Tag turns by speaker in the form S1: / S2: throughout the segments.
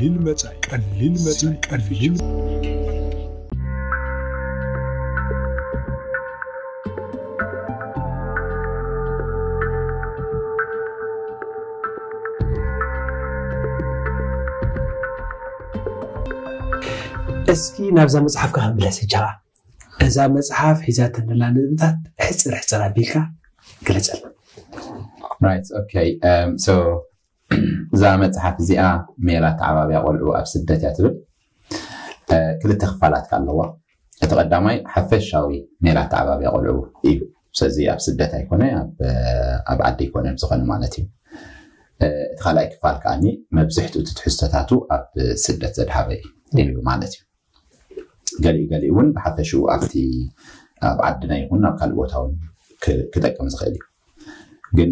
S1: قلل متى قلل متى قلل
S2: እስኪ ናብዛ መፅሓፍ ክኸምብለስ ጃ እዛ መፅሓፍ ሒዛተ ንላ ንብታት ሕፅር ሕፅር ኣቢልካ ግለፀልና
S3: Right, okay. Um, so እዛ መፅሓፍ እዚኣ ሜላት ዓባብያ ቆልዑ ኣብ ስደት እያ ትብል ክልተ ክፋላት ኣለዋ እቲ ቀዳማይ ሓፈሻዊ ሜላት ዓባብያ ቆልዑ እዩ ስለዚ ኣብ ስደት ኣይኮነ ኣብ ዓዲ ኣይኮነን ዝኮነ ማለት እዩ እቲ ካልኣይ ክፋል ከዓኒ መብዝሕትኡ እቲ ትሕዝቶታቱ ኣብ ስደት ዘድሃበ እዩ ማለት እዩ ገሊኡ ገሊኡ እውን ብሓፈሽኡ ኣብቲ ኣብ ዓድና ይኹን ኣብ ካልእ ቦታ እውን ክጠቅም ዝኽእል እዩ ግን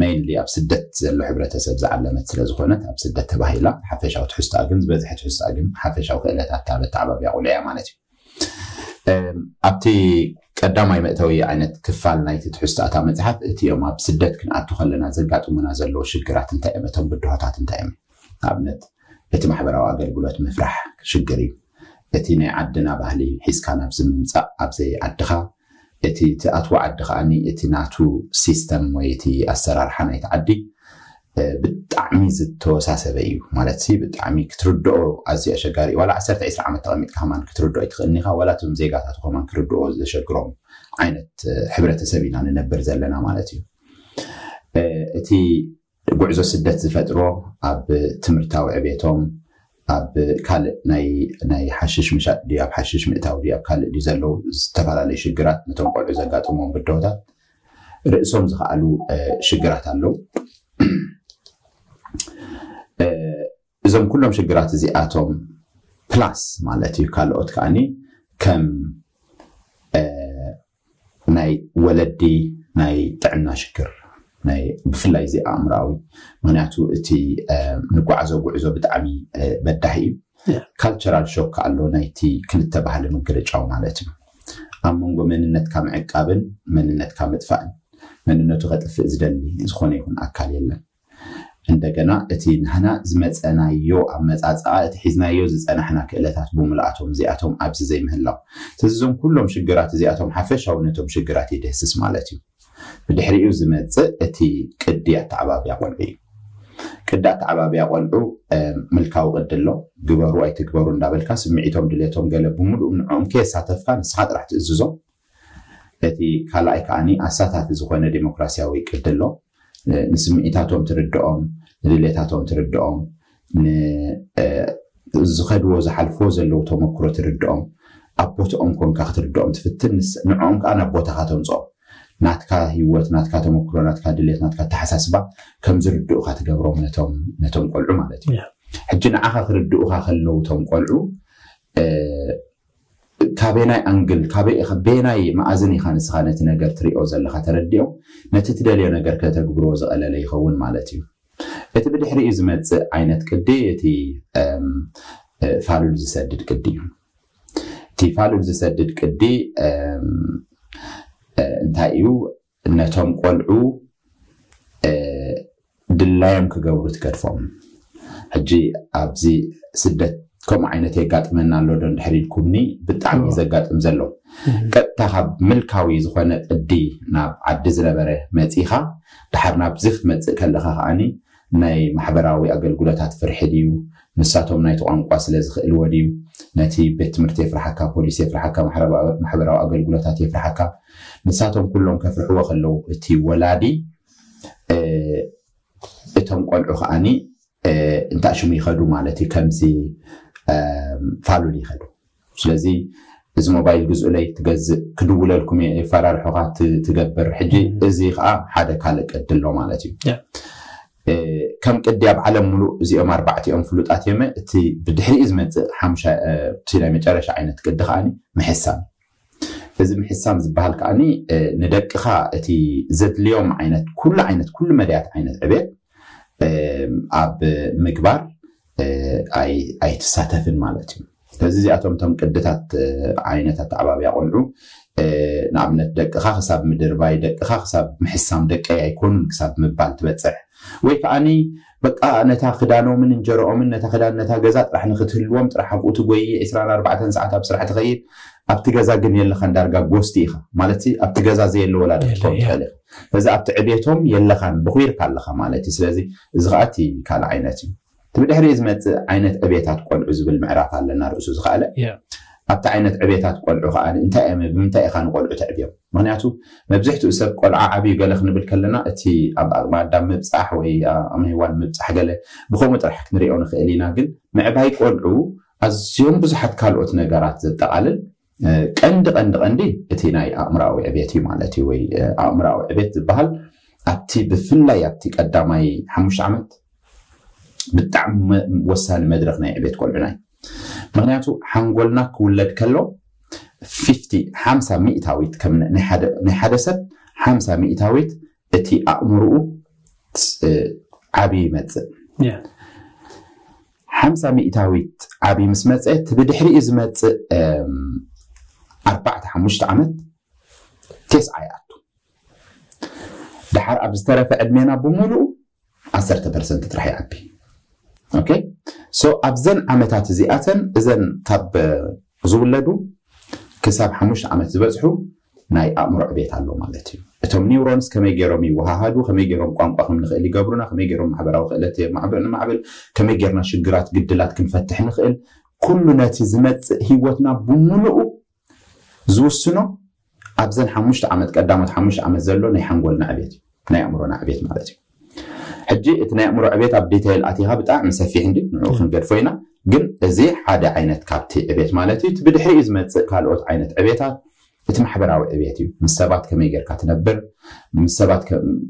S3: ሜይንሊ ኣብ ስደት ዘሎ ሕብረተሰብ ዝዓለመት ስለዝኮነት ኣብ ስደት ተባሂላ ሓፈሻዊ ትሕዝቶኣ ግን ዝበዝሐ ትሕዝቶኣ ግን ሓፈሻዊ ክእለታት ካልኦት ተዓባብያ ቁልያ ማለት እዩ ኣብቲ ቀዳማይ መእተዊ ዓይነት ክፋል ናይቲ ትሕዝቶኣታ መፅሓፍ እቲዮም ኣብ ስደት ክንኣቱ ከለና ዘጋጥሙና ዘለዎ ሽግራት እንታይ እዮም እቶም ብድሆታት እንታይ እዮም ኣብነት እቲ ማሕበራዊ ኣገልግሎት ምፍራሕ ሽግር እዩ እቲ ናይ ዓድና ባህሊ ሒዝካ ናብ ምምፃእ ኣብዘይ ዓድኻ እቲ እትኣትዎ ዓዲ ከዓኒ እቲ ናቱ ሲስተም ወይ እቲ ኣሰራርሓ ናይቲ ዓዲ ብጣዕሚ ዝተወሳሰበ እዩ ማለት ብጣዕሚ ክትርድኦ ኣዝዩ ኣሸጋሪ እዩ ዋላ 12 ዓመት ተቐሚጥካ ከማ ክትርድኦ ይትኽእልኒኻ ዋላ እቶም ዜጋታት ከማን ክርድኦ ዘሸግሮም ዓይነት ሕብረተሰብ ኢና ንነብር ዘለና ማለት እዩ እቲ ጉዕዞ ስደት ዝፈጥሮ ኣብ ትምህርታዊ ዕቤቶም ኣብ ካልእ ናይ ሓሽሽ ምሻጥ ድዩ ኣብ ሓሽሽ ምእታው ድዩ ኣብ ካልእ ድዩ ዘለው ዝተፈላለዩ ሽግራት ነቶም ቆልዑ ዘጋጥሞም ብድሆታት ርእሶም ዝከኣሉ ሽግራት ኣለው እዞም ኩሎም ሽግራት እዚኣቶም ፕላስ ማለት እዩ ካልኦት ከዓኒ ከም ናይ ወለዲ ናይ ጥዕና ሽግር ናይ ብፍላይ እዚ ኣእምራዊ ምክንያቱ እቲ ንጓዓዞ ጉዕዞ ብጣዕሚ በዳሂ እዩ ካልቸራል ሾክ ኣሎ ናይቲ ክልተ ባህሊ ምግርጫው ማለት እዩ ኣብ መንጎ መንነትካ ምዕቃብን መንነትካ ምጥፋእን መንነቱ ከጥፍእ ዝደሊ ዝኾነ ይኹን ኣካል የለን እንደገና እቲ ንሕና ዝመፀናዮ ኣብ መፃፅኣ እቲ ሒዝናዮ ዝፀናሕና ክእለታት ብምልኣቶም እዚኣቶም ኣብዚ ዘይምህላው ስለዚዞም ኩሎም ሽግራት እዚኣቶም ሓፈሻዊ ነቶም ሽግራት የድህስስ ማለት እዩ بالحريو زمت أتي كدية عباب يا قلبي كدية عباب يا قلبو ملكاو قدلو جبرو أي تجبرو النابل كاس معيتهم دليتهم قالوا بمر أم كيس هتفقا نسحات راح تزوزو أتي كلاك أني أساتها تزخون الديمقراطية ويكدلو نسمع إتاتهم تردهم دليتاتهم تردهم ن زخدو زحل فوز اللو تمكرو تردهم أبوتهم كون كخت تردهم تفتن نعم كأنا أبوتها تنصاب ናትካ ሂወት ናትካ ተመክሮ ናትካ ድሌት ናትካ ተሓሳስባ ከም ዝርድኡካ ትገብሮም ነቶም ቆልዑ ማለት እዩ ሕጂ ንዓኻ ክርድኡካ ከለው ቶም ቆልዑ ካበየናይ ኣንግል ካበየናይ መኣዝን ኢኻ ንስኻ ነቲ ነገር ትሪኦ ዘለካ ተረዲኦም ነቲ ትደልዮ ነገር ከተግብሮ ዝቐለለ ይኸውን ማለት እዩ እቲ ብድሕሪኡ ዝመፅእ ዓይነት ቅዲ እቲ ፋሉል ዝሰድድ ቅዲ እዩ እቲ ፋሉል ዝሰድድ ቅዲ እንታይ እዩ? ነቶም ቆልዑ ድላዮም ክገብሩ ትገድፎም። ሕጂ ኣብዚ ስደት ከምኡ ዓይነት የጋጥመና ኣሎ ዶ እንድሕር ኢልኩምኒ ብጣዕሚ እዩ ዘጋጥም ዘሎ። ቀጥታ ካብ ምልካዊ ዝኮነ ቅዲ ናብ ዓዲ ዝነበረ መፂኻ ድሓር ናብዚ ክትመፅእ ከለካ ከዓኒ ናይ ማሕበራዊ ኣገልግሎታት ፍርሒ ድዩ نساتهم نايت قانقاس لزخ الوديو نتي بيت مرتي فرحكا بوليس فرحكا محرب محبرة أقل قلتها تي فرحكا نساتهم كلهم كفرحوا خلو تي ولادي إتهم قل أخاني أنت أشو مي خدو مالتي كمزي فعلوا لي خدو سلزي إذا موبايل جزء لي تجز كدولة لكم يفرار حقات تجبر حجي إزي خا حدا كالك الدلو مالتي
S2: yeah.
S3: كم قد ياب على ملو زي أم أربعة أم فلوت أتيمة تي بدحري إزمة حمشة تلامي جارش عينة قد خاني محسان فزي محسان زبهال كاني ندك خا تي زد اليوم عينة كل عينة كل مليات عينة عبيد أب مكبر أي أي تساتف المالتي فزي زي أتوم تم قد تات عينة تعبابي أقولو نعم ندك خا خساب مدربا يدك خا خساب محسان دك أي يكون خساب مبال تبتسح وي كاني بقى نتا خدانو من انجرؤو من نتا خدان نتا غزا راح نختلوم راح ابو تغوي 24 ساعه بسرعة تغير ابت غزا كن يله خان دارغا غوستي خا مالتي ابت غزا زي يله ولا تخلف فزا ابت عبيتهم يله خان بخير كالخا مالتي سلازي زغاتي كالعينتي تبدا هريز مت عينت ابيتات قلع زبل معرفه لنا رؤوس زغاله yeah. ኣብቲ ዓይነት ዕብታት ቆልዑ ከዓ ብምንታይ ኢኻ ንቆልዑ ትዕብዮም ምክንያቱ መብዝሕትኡ ሰብ ቆልዓ ዓብዩ ገለ ክንብል ከለና እቲ ኣብ ኣቕማዳ ምብፃሕ ወይ ኣብ ሂዋን ምብፃሕ ገለ ብከምኡ ጥራሕ ክንሪኦ ንኽእል ኢና ግን ምዕባይ ቆልዑ ኣዝዮም ብዙሓት ካልኦት ነገራት ዘጠቃልል ቀንዲ ቀንዲ ቀንዲ እቲ ናይ ኣእምራዊ ዕቤት እዩ ማለት እዩ ወይ ኣእምራዊ ዕቤት ዝበሃል ኣብቲ ብፍላይ ኣብቲ ቀዳማይ ሓሙሽተ ዓመት ብጣዕሚ ወሳኒ መድረክ ናይ ዕቤት ቆልዑና እዩ مغنياتو حنقولنا كولد كلو 50 خمسة مئة تاويت كم نحد نحد سب خمسة مئة تاويت اتي أمرو عبي مدز خمسة مئة تاويت عبي مسمات ات بدحري ازمات أربعة حمش تعمد تسعة ياتو دحر أبسترف أدمينا بمولو عشرة برسنت رح يعبي أوكي ኣብዘን ዓመታት እዚኣተን እዘን ካብ ዝውለዱ ክሳብ ሓሙሽተ ዓመት ዝበፅሑ ናይ ኣእምሮ ዕቤት ኣሎ ማለት እዩ። እቶም ኒውሮንስ ከመይ ገይሮም ይወሃሃዱ? ከመይ ገይሮም ቋንቋ ከም ንኽእል ይገብሩና? ከመይ ገይሮም ማሕበራዊ ክእለት ንማዕብል ከመይ ጌርና ሽግራት ግድላት ክንፈትሕ ንኽእል ኩሉ ነቲ ዝመፅእ ሂወትና ብምሉኡ ዝውስኖ ኣብዘን ሓሙሽተ ዓመት ቀዳሞት ሓሙሽተ ዓመት ዘሎ ናይ ሓንጎልና ዕቤት እዩ። ናይ ኣእምሮና ዕቤት ማለት እዩ حجي اتنا مرع بيت ابديتيل اتيها بتاع مسفيح عندي نوخن غير فوينا جن ازي حدا عينت كابتي ابيت مالتي تبدحي از مت كالوت عينت ابيتا اتم حبراوي ابيتي من سبات كما يغير كاتنبر من سبات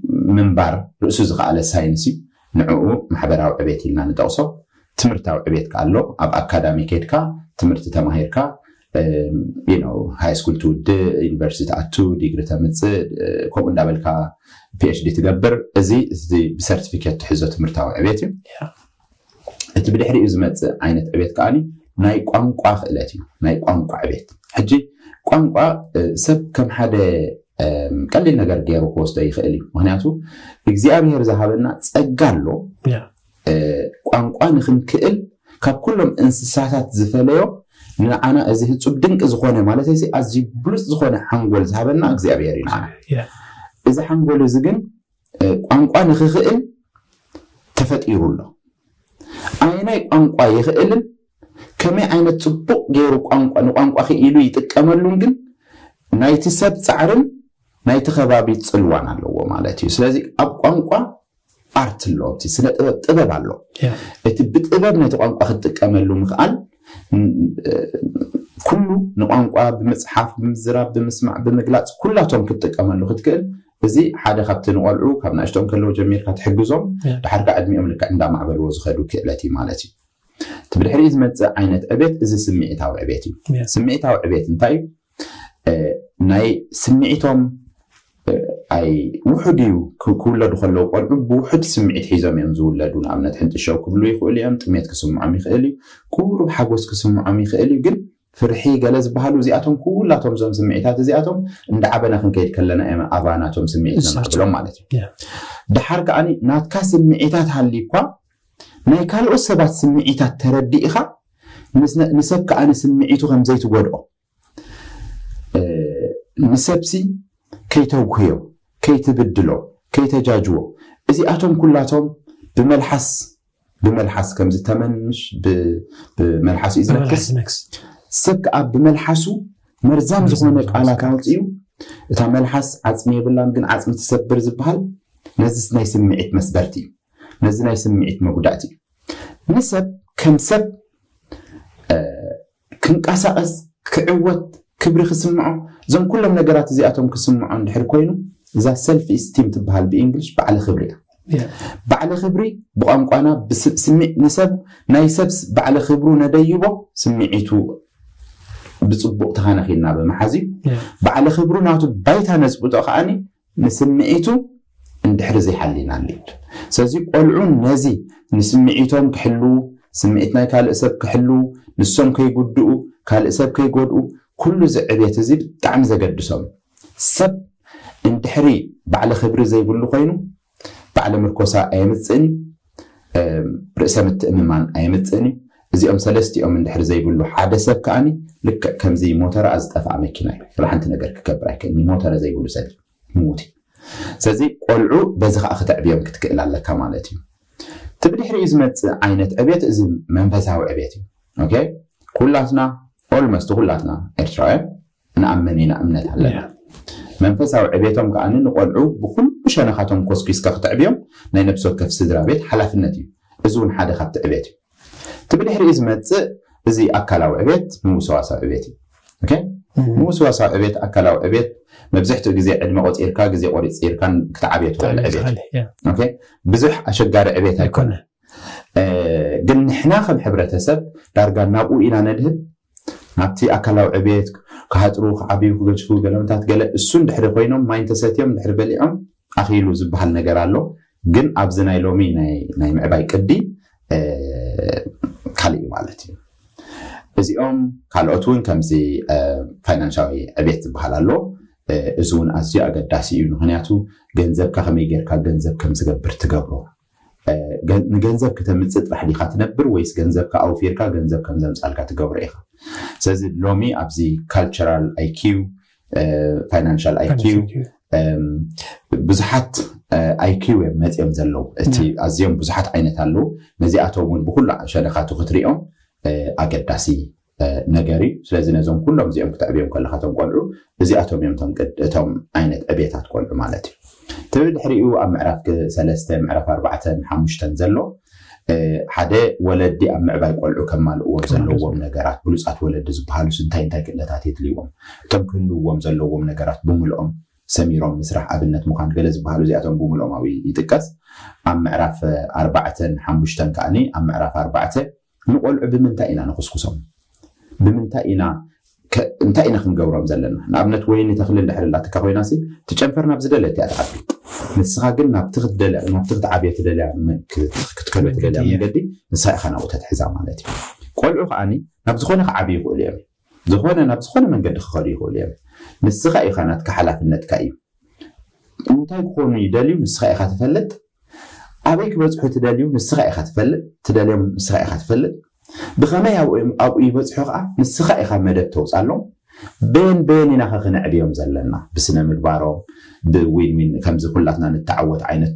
S3: منبر رؤسو زغ على ساينسي نعو محبراوي ابيتي لنا ندوسو تمرتاو ابيت كالو اب اكاديمي كيدكا تمرت تماهيركا ሃይ ስኩል ትውድእ ዩኒቨርሲቲ ተኣቱ ዲግሪ ተምፅእ ከምኡ እንዳበልካ ፒኤችዲ ትገብር። እዚ ብሰርቲፊኬት ትሕዞ ትምህርታዊ ዕቤት እዩ። እቲ ብድሕሪኡ ዝመፅእ ዓይነት ዕቤት ከዓኒ ናይ ቋንቋ ክእለት እዩ። ናይ ቋንቋ ዕቤት። ሕጂ ቋንቋ ሰብ ከም ሓደ ቀሊል ነገር ገይሩ ክወስዶ ይኽእል እዩ። ምክንያቱ እግዚኣብሄር ዝሃበና ፀጋ ኣሎ። ቋንቋ ንክንክእል ካብ ኩሎም እንስሳታት ዝፈለዮ ንዓና እዚ ህፁብ ድንቂ ዝኮነ ማለት ኣዝዩ ብሉፅ ዝኮነ ሓንጎል ዝሃበና እግዚኣብሄር እዩ ንዓና እዚ ሓንጎል እዚ ግን ቋንቋ ንክክእል ተፈጢሩ ኣሎ ዓይናይ ቋንቋ ይኽእልን ከመይ ዓይነት ፅቡቅ ገይሩ ንቋንቋ ክኢሉ ይጥቀመሉን ግን ናይቲ ሰብ ፃዕርን ናይቲ ከባቢ ፅልዋን ኣለዎ ማለት እዩ። ስለዚ ኣብ ቋንቋ ኣርት ኣሎ ስነ ጥበብ ጥበብ ኣሎ። እቲ ብጥበብ ነቲ ቋንቋ ክትጥቀመሉ ምክኣል كله نقوم قاب بمصحف بمزراب بمسمع بمجلات كلها توم كنت كمان لغة كل بزي حدا خبت نقلعو كمان اشتون كله جميل خد حجزهم yeah. حركة عدمي أم لك عندها معبر وزخلو كلاتي مالتي تبي الحين إذا مت عينة أبيت إذا سمعتها وعبيتي yeah. سمعتها وعبيتي طيب آه ناي سمعتهم آه أي وحد كولد خلو قلب بوحد سمعت حزام يوم زولد ونعمنا تحنت الشاو كبلو يخول يوم تميت كسمع ميخالي كورو كسم عمي خالي قل فرحي قال زبهالو زياتهم كلاتهم زم هذا زياتهم عند عبنا خن كنكيد كلنا اما أبانا تهم سمعت نقبلهم على تي ده حركة أني نات كاس سمعت هذا اللي قا ما يكال كاني بس سمعت هذا تردي إخا نس نسبك أنا ንሰብ ከዓነ زيت ከም نسبسي كيتو كيو ከይትብድሎ ከይተጃጅዎ እዚኣቶም ኩላቶም ብመልሓስ ብመልሓስ ከም ዝተመንሽ ብመልሓሱ እዩ ዝነክስ። ሰብ ከዓ ብመልሓሱ መርዛም ዝኮነ ቃላት ኣውፅኡ እታ መልሓስ ዓፅሚ የብላን ግን ዓፅሚ ትሰብር ዝበሃል ነዚ ናይ ስምዒት መስበርቲ እዩ። ነዚ ናይ ስምዒት መጉዳእቲ እዩ። ንሰብ ከም ሰብ ክንቀሳቀስ ክዕወት ክብሪ ክስምዖ እዞም ኩሎም ነገራት እዚኣቶም ክስምዖ እንድሕር ኮይኑ እዛ ሰልፍ ስቲም ትበሃል ብእንግሊሽ በዓለ ክብሪ እያ በዓለ ክብሪ ብቋንቋና ንሰብ ናይ ሰብ በዓለ ክብሩ ነደይቦ ስምዒቱ ብፅቡቅ ተኸነኺልና ብምሓዝ እዩ በዓለ ክብሩ ናቱ ባይታ ነፅብጦ ከዓኒ ንስምዒቱ እንድሕሪ ዘይሓሊና ንብል ስለዚ ቆልዑ ነዚ ንስምዒቶም ክሕልው ስምዒት ናይ ካልእ ሰብ ክሕልው ንሶም ከይጉድኡ ካልእ ሰብ ከይጎድኡ ኩሉ እዚ ዕብየት እዚ ብጣዕሚ ዘገድሶም ሰብ እንድሕሪ ባዕለ ክብሪ ዘይብሉ ኮይኑ ባዕለ ምርኮሳ ኣየምፅእን ርእሰ ምትእምማን ኣየምፅእን እዩ እዚኦም ሰለስቲኦም እንድሕር ዘይብሉ ሓደ ሰብ ከዓኒ ልክዕ ከምዚ ሞተራ ዝጠፍኣ መኪና እዩ ስራሓንቲ ነገር ክገብር ኣይክእልኒ ሞተራ ዘይብሉ ሰብ ምዉት እዩ ስለዚ ቆልዑ በዚ ከዓ ክትዕብዮም ክትክእል ኣለካ ማለት እዩ እቲ ብድሕሪኡ ዝመፅእ ዓይነት ዕብየት እዚ መንፈሳዊ ዕብየት እዩ ኩላትና ኦልመስቲ ኩላትና ኤርትራውያን ንኣመን ኢና እምነት ኣለና منفس أو عبيتهم كان نقلعو بكل شنخاتهم كوسكيس كخت عبيهم نينبسو كف سدرا بيت حلا في النتي ازون حدا خت عبيت تبلي حري ازمت زي اكلا وعبيت موسوا سا عبيت أوكي موسوا سا عبيت اكلا وعبيت مبزحت جزي عد ما قلت إيركا جزي قلت إيركا كت عبيت ولا عبيت أوكي بزح أشجار عبيت هيكون قلنا إحنا خم حبرة سب دارجا نابو إلى ندهب نبتي أكلا وعبيت ክሃጥሩ ክዓብዩ ክገድፉ ገለምታት ገለ እሱ እንድሕሪ ኮይኖም ማይ እንተሰትዮም እንድሕሪ በሊዖም ኣኺሉ ዝበሃል ነገር ኣሎ። ግን ኣብዚ ናይ ሎሚ ናይ ምዕባይ ቅዲ ካሊእ እዩ ማለት እዩ። እዚኦም ካልኦት እውን ከምዚ ፋይናንሻዊ ዕብየት ዝበሃል ኣሎ። እዚ እውን ኣዝዩ ኣገዳሲ እዩ። ምክንያቱ ገንዘብካ ከመይ ጌርካ ገንዘብ ከም ዝገብር ትገብሮ? ንገንዘብ ክተምፅእ ጥራሕ ዲካ ትነብር ወይስ ገንዘብካ ኣውፊርካ ገንዘብ ከም ትገብሮ ኢኻ ስለዚ ሎሚ ኣብዚ ካልቸራል ኣይኪው ፋይናንሻል ኣይኪው ብዙሓት ኣይኪው እዮም መፅኦም ዘለው እቲ ኣዝዮም ብዙሓት ዓይነት ኣለው ነዚኣቶም እውን ብኩሉ ሸነኻቱ ክትሪኦም ኣገዳሲ ነገር እዩ። ስለዚ ነዞም ኩሎም እዚኦም ክትዕብዮም ከለካቶም ቆልዑ እዚኣቶም እዮም እቶም ዓይነት ዕብየታት ቆልዑ ማለት እዩ። ትብድሕሪኡ ኣብ ምዕራፍ ሰለስተ ምዕራፍ ኣርባዕተን ሓሙሽተን ዘሎ ሓደ ወለዲ ኣብ ምዕባይ ቆልዑ ከማልእዎም ዘለዎም ነገራት ብሉፃት ወለዲ ዝበሃሉ ስንታይ እንታይ ክእለታት የድልይዎም እቶም ክህልዎም ዘለዎም ነገራት ብምልኦም ሰሚሮም ምስራሕ ኣብነት ምኳን ገለ ዝበሃሉ እዚኣቶም ብምልኦም ኣብ ይጥቀስ ኣብ ምዕራፍ ኣርባዕተን ሓሙሽተን ከዓኒ ኣብ ምዕራፍ ኣርባዕተ ንቆልዑ ብምንታይ ኢና ንክስኩሶም ብምንታይ ኢና እንታይ ኢና ክንገብሮም ዘለና ንኣብነት ወይኒ ተኽሊ እንድሕር እናተካ ኮይና ሲ ትጨንፈር ናብ ዝደለየ እያ ትዓቢ ንስኻ ግን ናብቲ ክትዓብየ ትደልያ ክትከሎ ትደልያ መንገዲ ንሳ ኢኻ ናብኡ ተትሕዛ ማለት እዩ ቆልዑ ከዓኒ ናብ ዝኾነ ክዓብይ ይኽእሉ እዮም ዝኾነ ናብ ዝኾነ መንገዲ ክኸዱ ይኽእሉ እዮም ንስኻ ኢኻ ናትካ ሓላፍነትካ እዩ እንታይ ክኾኑ ይደልዩ ንስኻ ኢኻ ትፈልጥ ኣበይ ክበፅሑ ትደልዩ ንስኻ ኢኻ ትፈልጥ ትደልዮም ንስኻ ኢኻ ትፈልጥ ብኸመይ ኣብኡ ይበፅሑ ከዓ ንስኻ ኢኻ መደብ ተውፃሎም በን በን ኢና ከክንዕብዮም ዘለና ብስነ ምግባሮም ብዊንዊን ከምዚ ኩላትና ንተዓወት ዓይነት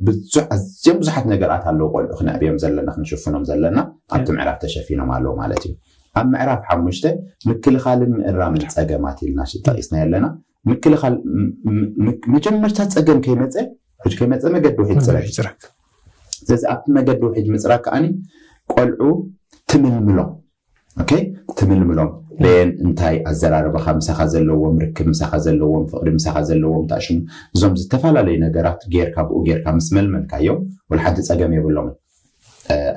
S3: ኣዝዮም ብዙሓት ነገራት ኣለው ቆልዑ ክንዕብዮም ዘለና ክንሽፍኖም ዘለና ኣብቲ ምዕራፍ ተሸፊኖም ኣለው ማለት እዩ ኣብ ምዕራፍ ሓሙሽተ ምክልኻልን ምእራምን ፀገማት ኢልና ጠቂስና ኣለና ምክልኻል መጀመርታ ፀገም ከይመፀ ሕጅ ከይመፀ መገዲ ውሒድ ፅረክ ስለዚ ኣብቲ መገዲ ውሒድ ምፅራክ ከዓኒ ቆልዑ ትምልምሎም ትምልምሎም በን እንታይ ኣዘራርባካ ምሳኻ ዘለዎም ርክብ ምሳኻ ዘለዎም ፍቅዲ ምሳኻ ዘለዎም ተኣሽሙ እዞም ዝተፈላለዩ ነገራት ጌርካ ብኡ ጌርካ ምስ መልመልካዮም ወልሓንቲ ፀገም የብሎምን።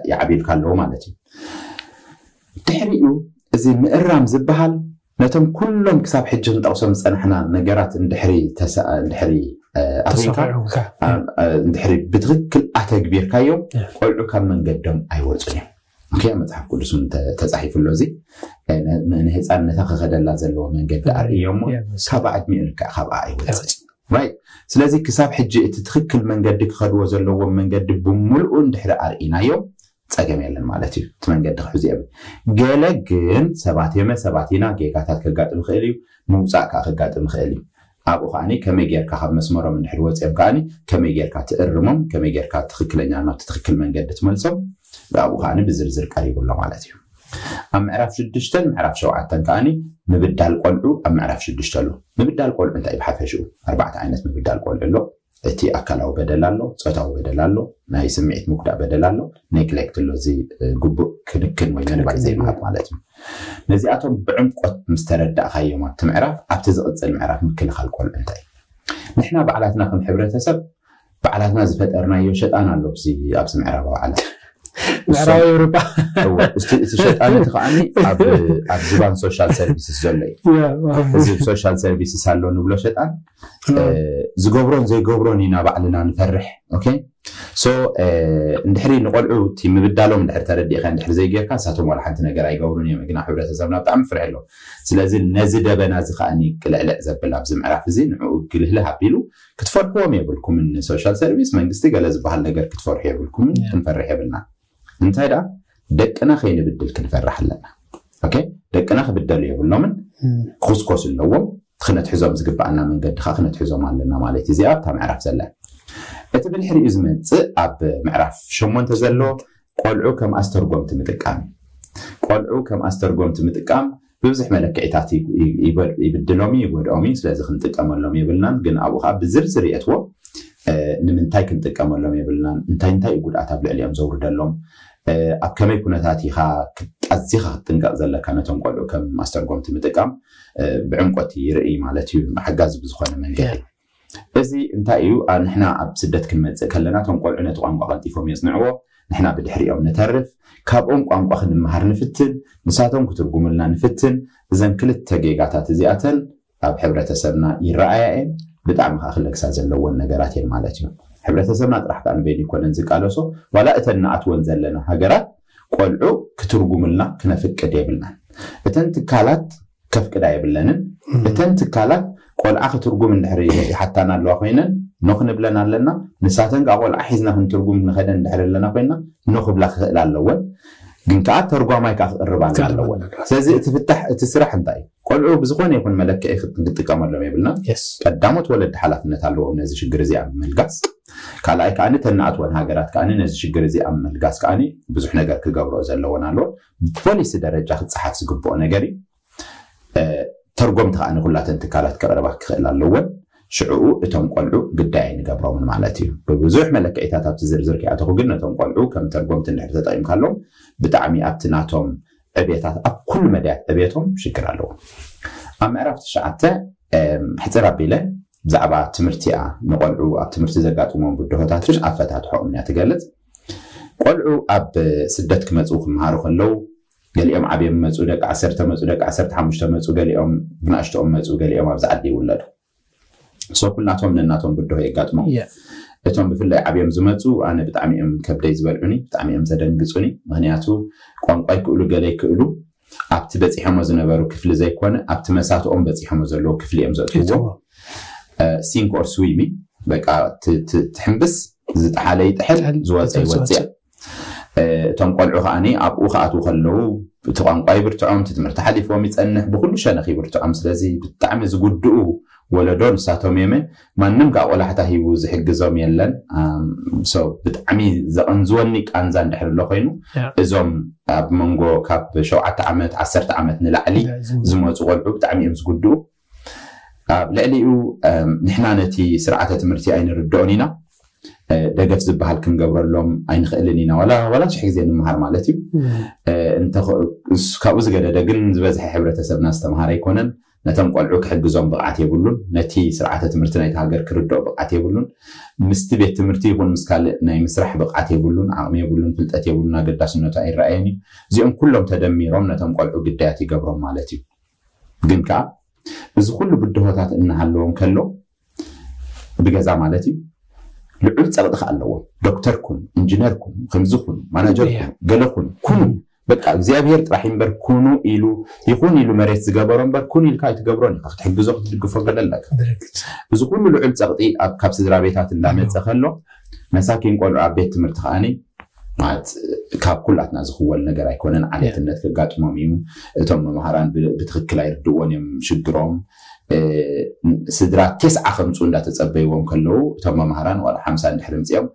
S3: ይዓብልካ ኣለዎ ማለት እዩ። ድሕሪኡ እዚ ምእራም ዝበሃል ነቶም ኩሎም ክሳብ ሕጂ ክንጠቅሶም ዝፀናሕና ነገራት እንድሕሪ ብትክክል ኣተግቢርካዮም ቆልዑ ካብ መንገዶም ኣይወፁን እዮም መፅሓፍ ቅዱስ ተፃሒፉሎ እዚ ንህፃንነታ ክኸደላ ዘለዎ መንገዲ ኣርእዮሞ ካብኣ ዕድሚኡ ልክዕ ካብኣ ኣይወፅን ስለዚ ክሳብ ሕጂ እቲ ትክክል መንገዲ ክኸድዎ ዘለዎም መንገዲ ብምልኡ እንድሕሪ ኣርኢናዮም ፀገም የለን ማለት እዩ እቲ መንገዲ ክሕዙ እዮም ገለ ግን ሰባት የመ ሰባት ኢና ጌጋታት ከጋጥም ይኽእል እዩ ምውፃእ ከዓ ከጋጥም ይኽእል እዩ ኣብኡ ከዓኒ ከመይ ጌርካ ካብ መስመሮም እንድሕር ወፅኦም ከዓኒ ከመይ ጌርካ ትእርሞም ከመይ ጌርካ ትክክለኛ ናብቲ ትክክል መንገዲ ትመልሶም بأوهان بزرزر كاريب الله مالاتيو أم عرف شدشتل معرف شو عتن كاني مبدال قلعو أم عرف شدشتلو مبدال قلعو أنت أي بحافة شو أربعة عينات مبدال قلعو اللو أتي أكلو بدلالو تقطعو بدلالو ما هي سمعت مكتع بدلالو نيكليك تلو زي قبو كنكن وينان باي زي مهاب مالاتيو نزي أتو بعمق مسترد أخيو ما تمعرف أبتزقت المعرف من كل خلق قلعو أنت نحنا بعلاتنا خم حبرة سب بعلاتنا زفت أرنايو شد أنا اللو بزي أبس معرفة وعلاتنا
S2: ምዕራብ ኤውሮጳ
S3: እቲሸጥ ኣነ እቲ ከዓኒ ኣብ ዝባን ሶሻል ሰርቪስስ ዘሎ እዩ እዚ ሶሻል ሰርቪስስ ኣሎ ንብሎ ሸጣን ዝገብሮን ዘይገብሮን ኢና ባዕልና ንፈርሕ ኦኬ ሶ እንድሕሪ ንቆልዑ እቲ ምብዳሎም እንድሕሪ ተረዲእካ እንድሕሪ ዘይጌርካ ንሳቶም ዋላ ሓንቲ ነገር ኣይገብሩን እዮም ግና ሕብረተሰብና ብጣዕሚ ፍርሒ ኣሎ ስለዚ ነዚ ደበና እዚ ከዓኒ ቅልዕልዕ ዘብል ኣብዚ ምዕራፍ እዚ ንዕኡ ግልህለ ኣቢሉ ክትፈርሕዎም የብልኩምን ሶሻል ሰርቪስ መንግስቲ ገለ ዝበሃል ነገር ክትፈርሑ የብልኩምን ክንፈርሕ የብልና انتهى دكنا خين بدل كن فرح لنا أوكي دكنا خ بدل يقول نومن خص قوس النوم خنا تحزم زقب أنا من قد خ خنا تحزم على لنا مالي تزيع تام عرف زلا أتبع الحري إزمت أب معرف شو ما أنت زلوا قالوا كم أسترقوم تمتكام قالوا كم أسترقوم تمتكام بزح ملك عتاتي يبدلومي يبدلومي سلازخ نتكام اللومي بلنان قن أبو خاب بزر زر أه، نمنتاي كنت كم ولا ميبلنا انتاي انتاي يقول أتاب لعلي أم زور دلهم. أه، أب كم يكون ذاتي خا كتزيخ تنقع زلا كانوا تم قالوا كم ماستر قوم تم تكم أه، بعمق تيرئي مالتي حجاز بزخان من جاي بزي انتاي نحنا أب سدت كلمة كلنا تم قال أنا تقام بغلتي فهم يصنعوا نحنا بدحري أو نترف كابون قام بأخذ المهر نفتن. نساتهم كتب قملنا نفتن. إذا كل التجيقات تزيئتن أب حبرة سرنا يرعيين ብጣዕሚ ከዓ ክለግሳ ዘለዎን ነገራት እየን ማለት እዩ። ሕብረተሰብና ጥራሕ ከዓ ንበይን ይኮነን ዝቃለሶ ዋላ እተን ንኣትወን ዘለና ሃገራት ቆልዑ ክትርጉምልና ክነፍቅድ የብልናን። እተን ትካላት ከፍቅዳ የብለንን። እተን ትካላት ቆልዓ ክትርጉም እንድሕሪ ይሓታና ኣለዋ ኮይነን ንክንብለን ኣለና። ንሳተን ከዓ ቆልዓ ሒዝና ክንትርጉም ንኸደን እንድሕሪ ኣለና ኮይና ንክብላ ክኽእል ኣለወን። ግን ከዓ ተርጓማይ ከዓ ክቅርብ ኣለወን። ስለዚ እቲ ፍታሕ እቲ ስራሕ እንታይ እዩ قلعو بزقون يكون ملكة إخد نقطة كامل لما يبلنا yes. قدامت ولد حلاف نتالو ونزي شقر زي عم ملقاس قال اي كاني تنعت ونهاجرات كاني نزي شقر زي عم ملقاس كاني بزوح نقر كقبر وزلو ونالو بوليس درجة خد صحاف سقبو نقري أه ترقمت أنا قلت لها تنتكالات كرباك خيلا اللون شعو اتم قلعو قداي نقبر من معلاتي بزوح ملكة إتاتات زرزر كي أتخو قلنا تم قلعو كم ترقمت النحر تتعيم كالو بتعمي أبتناتهم ዕብየታት ኣብ ኩሉ መድያት ዕብየቶም ሽግር ኣለዎ ኣብ ምዕራፍ ትሽዓተ ሕፅር ኣቢለ ብዛዕባ ትምህርቲ እያ ንቆልዑ ኣብ ትምህርቲ ዘጋጥሞም ብድሆታትን ኣፈታትሖም እያ ትገልፅ ቆልዑ ኣብ ስደት ክመፁ ክመሃሩ ከለው ገሊኦም ዓብዮም መፁ ደቂ ዓሰርተ መፁ ደቂ ዓሰርተ ሓሙሽተ መፁ ገሊኦም ብናእሽቶኦም መፁ ገሊኦም ኣብዚ ዓዲ ይውለዱ። ኩላቶም ነናቶም ብድሆ የጋጥሞም اتون بفلا عبيم زمتو أنا بتعمي ام كبداي زبلوني بتعمي ام زدن بزوني مهنياتو كون قاي كولو غلي كولو ابت بزي حمز نبرو كفل زي كون ابت مسات ام بزي حمز لو كفل ام زتو سينك اور سويمي بقى تحمبس زت حالي تحل زواتي واتي تون قلعو خاني ابو خاتو خلو تقان قاي برتعم تتمرتح حليف ومتسنح بكل شيء نخي برتعم سلازي بتعمز قدو ወለዶን ንሳቶም የመን ማንም ካብ ቆላሕታ ሂቡ ዝሕግዞም የለን ብጣዕሚ ዘቐንዝወኒ ቃንዛ እንድሕር ኣሎ ኮይኑ እዞም ኣብ መንጎ ካብ ሸውዓተ ዓመት ዓሰርተ ዓመት ንላዕሊ ዝመፁ ቆልዑ ብጣዕሚ እዮም ዝጉድኡ ኣብ ልዕሊኡ ንሕና ነቲ ስርዓተ ትምህርቲ ኣይንርድኦን ኢና ደገፍ ዝበሃል ክንገብረሎም ኣይንኽእልን ኢና ዋላ ሽሕ ግዜ ንምሃር ማለት እዩ ካብኡ ዝገደደ ግን ዝበዝሐ ሕብረተሰብና ዝተምሃር ኣይኮነን ነቶም ቆልዑ ክሕግዞም ብቕዓት የብሉን ነቲ ስርዓተ ትምህርቲ ናይቲ ሃገር ክርድኦ ብቕዓት የብሉን ምስቲ ቤት ትምህርቲ ይኹን ምስ ካልእ ናይ ምስራሕ ብቕዓት የብሉን ዓቕሚ የብሉን ፍልጠት የብሉን ኣገዳስነቱ ኣይረኣየን እዩ። እዚኦም ኩሎም ተደሚሮም ነቶም ቆልዑ ግዳያት ይገብሮም ማለት እዩ። ግን ከዓ እዚ ኩሉ ብድሆታት እናሃለዎም ከሎ ብገዛ ማለት እዩ ልዑል ፀቕጢ ኣለዎም። ዶክተር ኩን ኢንጂነር ኩን ከምዚ ኩን ማናጀር ኩን ገለ ኩን ኩኑ በቃ እግዚኣብሔር ጥራሕ እምበር ኩኑ ኢሉ ይኹን ኢሉ መሬት ዝገበሮ እምበር ኩን ኢልካ ኣይትገብሮን ኢካ ክትሕግዞ ክትድግፎ ገለለካ እዚ ኩሉ ልዑል ፀቕጢ ካብ ስድራ ቤታት እንዳመፀ ከሎ መሳኪን ቆልዑ ኣብ ቤት ትምህርቲ ከዓኒ ማለት ካብ ኩላትና ዝኽወል ነገር ኣይኮነን። ዓሌትነት ከጋጥሞም እዩ። እቶም መምሃራን ብትክክል ኣይርድእዎን እዮም። ሽግሮም ስድራ ቴስዓ ከምፁ እንዳተፀበይዎም ከለዉ እቶም መምሃራን ዋላ ሓምሳ እንድሕሪ ምፅኦም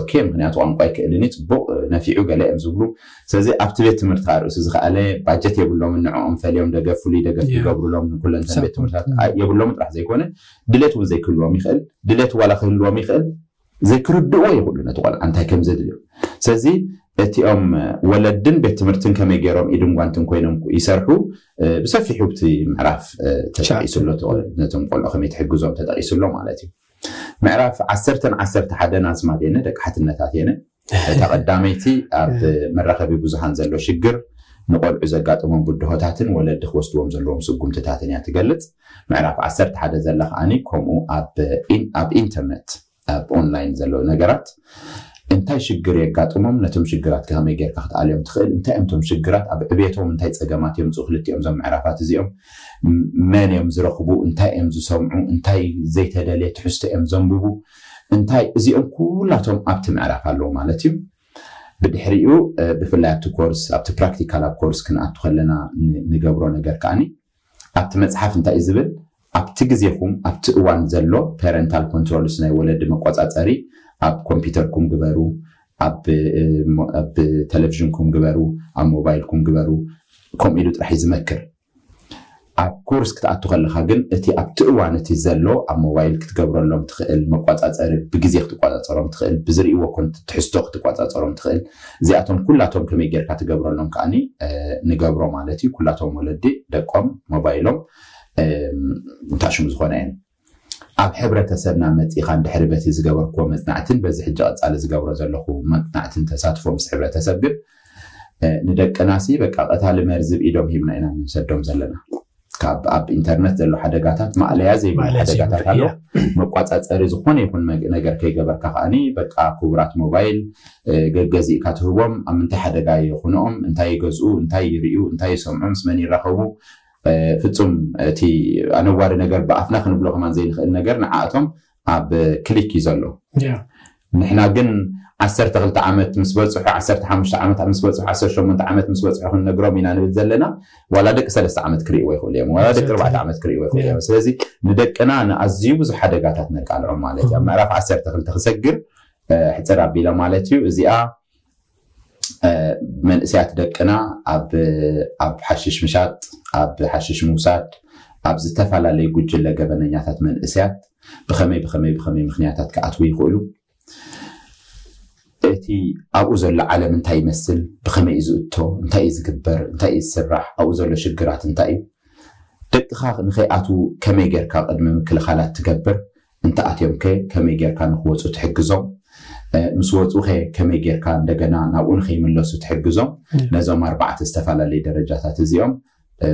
S3: ኦኬ ምክንያቱ ቋንቋ ይክእልኒ ፅቡቅ ነፊዑ ገለ እዮም ዝብሉ። ስለዚ ኣብቲ ቤት ትምህርቲ ርእሱ ዝከኣለ ባጀት የብሎም ንዕኦም ፈልዮም ደገፍ ፍሉይ ደገፍ ይገብሩሎም ንኩለንተን ቤት ትምህርትታት የብሎም ጥራሕ ዘይኮነ ድሌት እውን ዘይክህልዎም ይኽእል ድሌት ዋላ ክህልዎም ይኽእል ዘይክርድእዎ ይኽእሉ ነቲ ቆልዓ እንታይ ከም ዘድልዩ? ስለዚ እቲኦም ወለድን ቤት ትምህርትን ከመይ ገይሮም ኢድን ጓንትን ኮይኖም ይሰርሑ? ብሰፊሑ ብቲ ምዕራፍ ተጠቂሱሎ ነቶም ቆልዑ ከመይ ትሕግዞም ተጠቂሱሎ ማለት እዩ معرف عصرتن عصرت حدا ناس ما دينه دك حتى النتاتينة تقدميتي أرد مرخة ببزهان زلو شجر نقول إذا قات أمم بده هتاتن ولا دخ وسط أمم زلو أمس قمت تاتن يعني تقلت معرف عصرت حدا زلخ أني كم أب إن أب إنترنت أب أونلاين زلو نجرات እንታይ ሽግር የጋጥሞም? ነቶም ሽግራት ከመይ ጌርካ ክትኣልዮም ትኽእል? እንታይ እዮም ቶም ሽግራት? ኣብ ዕብየቶም እንታይ ፀገማት እዮም ክልቲኦም ዞም ምዕራፋት እዚኦም? መን እዮም ዝረኽቡ? እንታይ እዮም ዝሰምዑ? እንታይ ዘይተደልየ ትሕዝቶ እዮም ዘንብቡ? እንታይ እዚኦም ኩላቶም ኣብቲ ምዕራፍ ኣለዉ ማለት እዩ። ብድሕሪኡ ብፍላይ ኣብቲ ኮርስ ኣብቲ ፕራክቲካል ኣብ ኮርስ ክንኣቱ ከለና ንገብሮ ነገር ከዓኒ ኣብቲ መፅሓፍ እንታይ እዩ ዝብል? ኣብቲ ግዜኹም ኣብቲ እዋን ዘሎ ፓረንታል ኮንትሮልስ ናይ ወለዲ መቆፃፀሪ ኣብ ኮምፒተርኩም ግበሩ ኣብ ቴሌቭዥንኩም ግበሩ ኣብ ሞባይልኩም ግበሩ ከምኡ ኢሉ ጥራሕ ዝመክር ኣብ ኮርስ ክትኣቱ ከለካ ግን እቲ ኣብቲ እዋን እቲ ዘሎ ኣብ ሞባይል ክትገብረሎም ትኽእል መቋፃፀሪ ብግዜ ክትቋፃፀሮም ትኽእል ብዝርእይዎ ትሕዝቶ ክትቋፃፀሮም ትኽእል እዚኣቶም ኩላቶም ከመይ ጌርካ ትገብረሎም ከዓኒ ንገብሮ ማለት እዩ ኩላቶም ወለዲ ደቆም ሞባይሎም እንታሽሙ ዝኮነ እየን ኣብ ሕብረተሰብና መፂኻ እንድሕሪ በቲ ዝገበርክዎ መፅናዕትን በዚ ሕጂ ቀፃሊ ዝገብሮ ዘለኹ መፅናዕትን ተሳትፎ ምስ ሕብረተሰብ ግን ንደቅናሲ በቃ ቀታሊ መርዝብ ኢዶም ሂብና ኢና ንሰዶም ዘለና። ኣብ ኢንተርነት ዘሎ ሓደጋታት ማዕለያ ዘይብሉ ሓደጋታት ኣሎ መቋፃፀሪ ዝኾነ ይኹን ነገር ከይገበርካ ከዓኒ በቃ ክቡራት ሞባይል ገገዚእካ ትህቦም። ኣብ ምንታይ ሓደጋ ይኹንኦም? እንታይ ይገዝኡ? እንታይ ይርዩ እንታይ ይሰምዑ? ምስ መን ይራኸቡ فتصم تي أنا واري نجار بعثنا خن بلوخ من زين خن نجار نعاتهم عب كليكي زلو yeah. نحنا جن عسر تغلط عمت مسبوط صح عسر تحمش عمت عم مسبوط صح عسر شو من تعمت مسبوط صح خن نجار مينا نبتزلنا ولا دك سلس عمت كري ويخول يوم ولا دك ربع عمت كري ويخول يوم بس هذي ندك أنا أنا أزيو بس حدا قاعد تتنقل عمالة يا ما رف عسر تغلط خسجر حتى ربي لو مالتي وزيقة من اسيات دقنا اب اب حشيش مشات اب حشيش موساد اب زتفعل لي جوجل لجبن ياتات من اسيات بخمي بخمي بخمي مخنياتات كاتوي يقولوا اتي اوزل العالم انتي يمثل بخمي زوتو انتي زكبر انتي السراح اوزل شجرات انتي دك خاخ نخي اتو كمي غير كا قدم كل خالات تكبر انت اتيوم كي كمي غير كان هو تحجزو مس وፅኡ ኸ ከመይ ጌርካ እንደገና ናብኡ ንከይምለሱ ትሕግዞም ነዞም ኣርባዕተ ዝተፈላለዩ ደረጃታት እዚኦም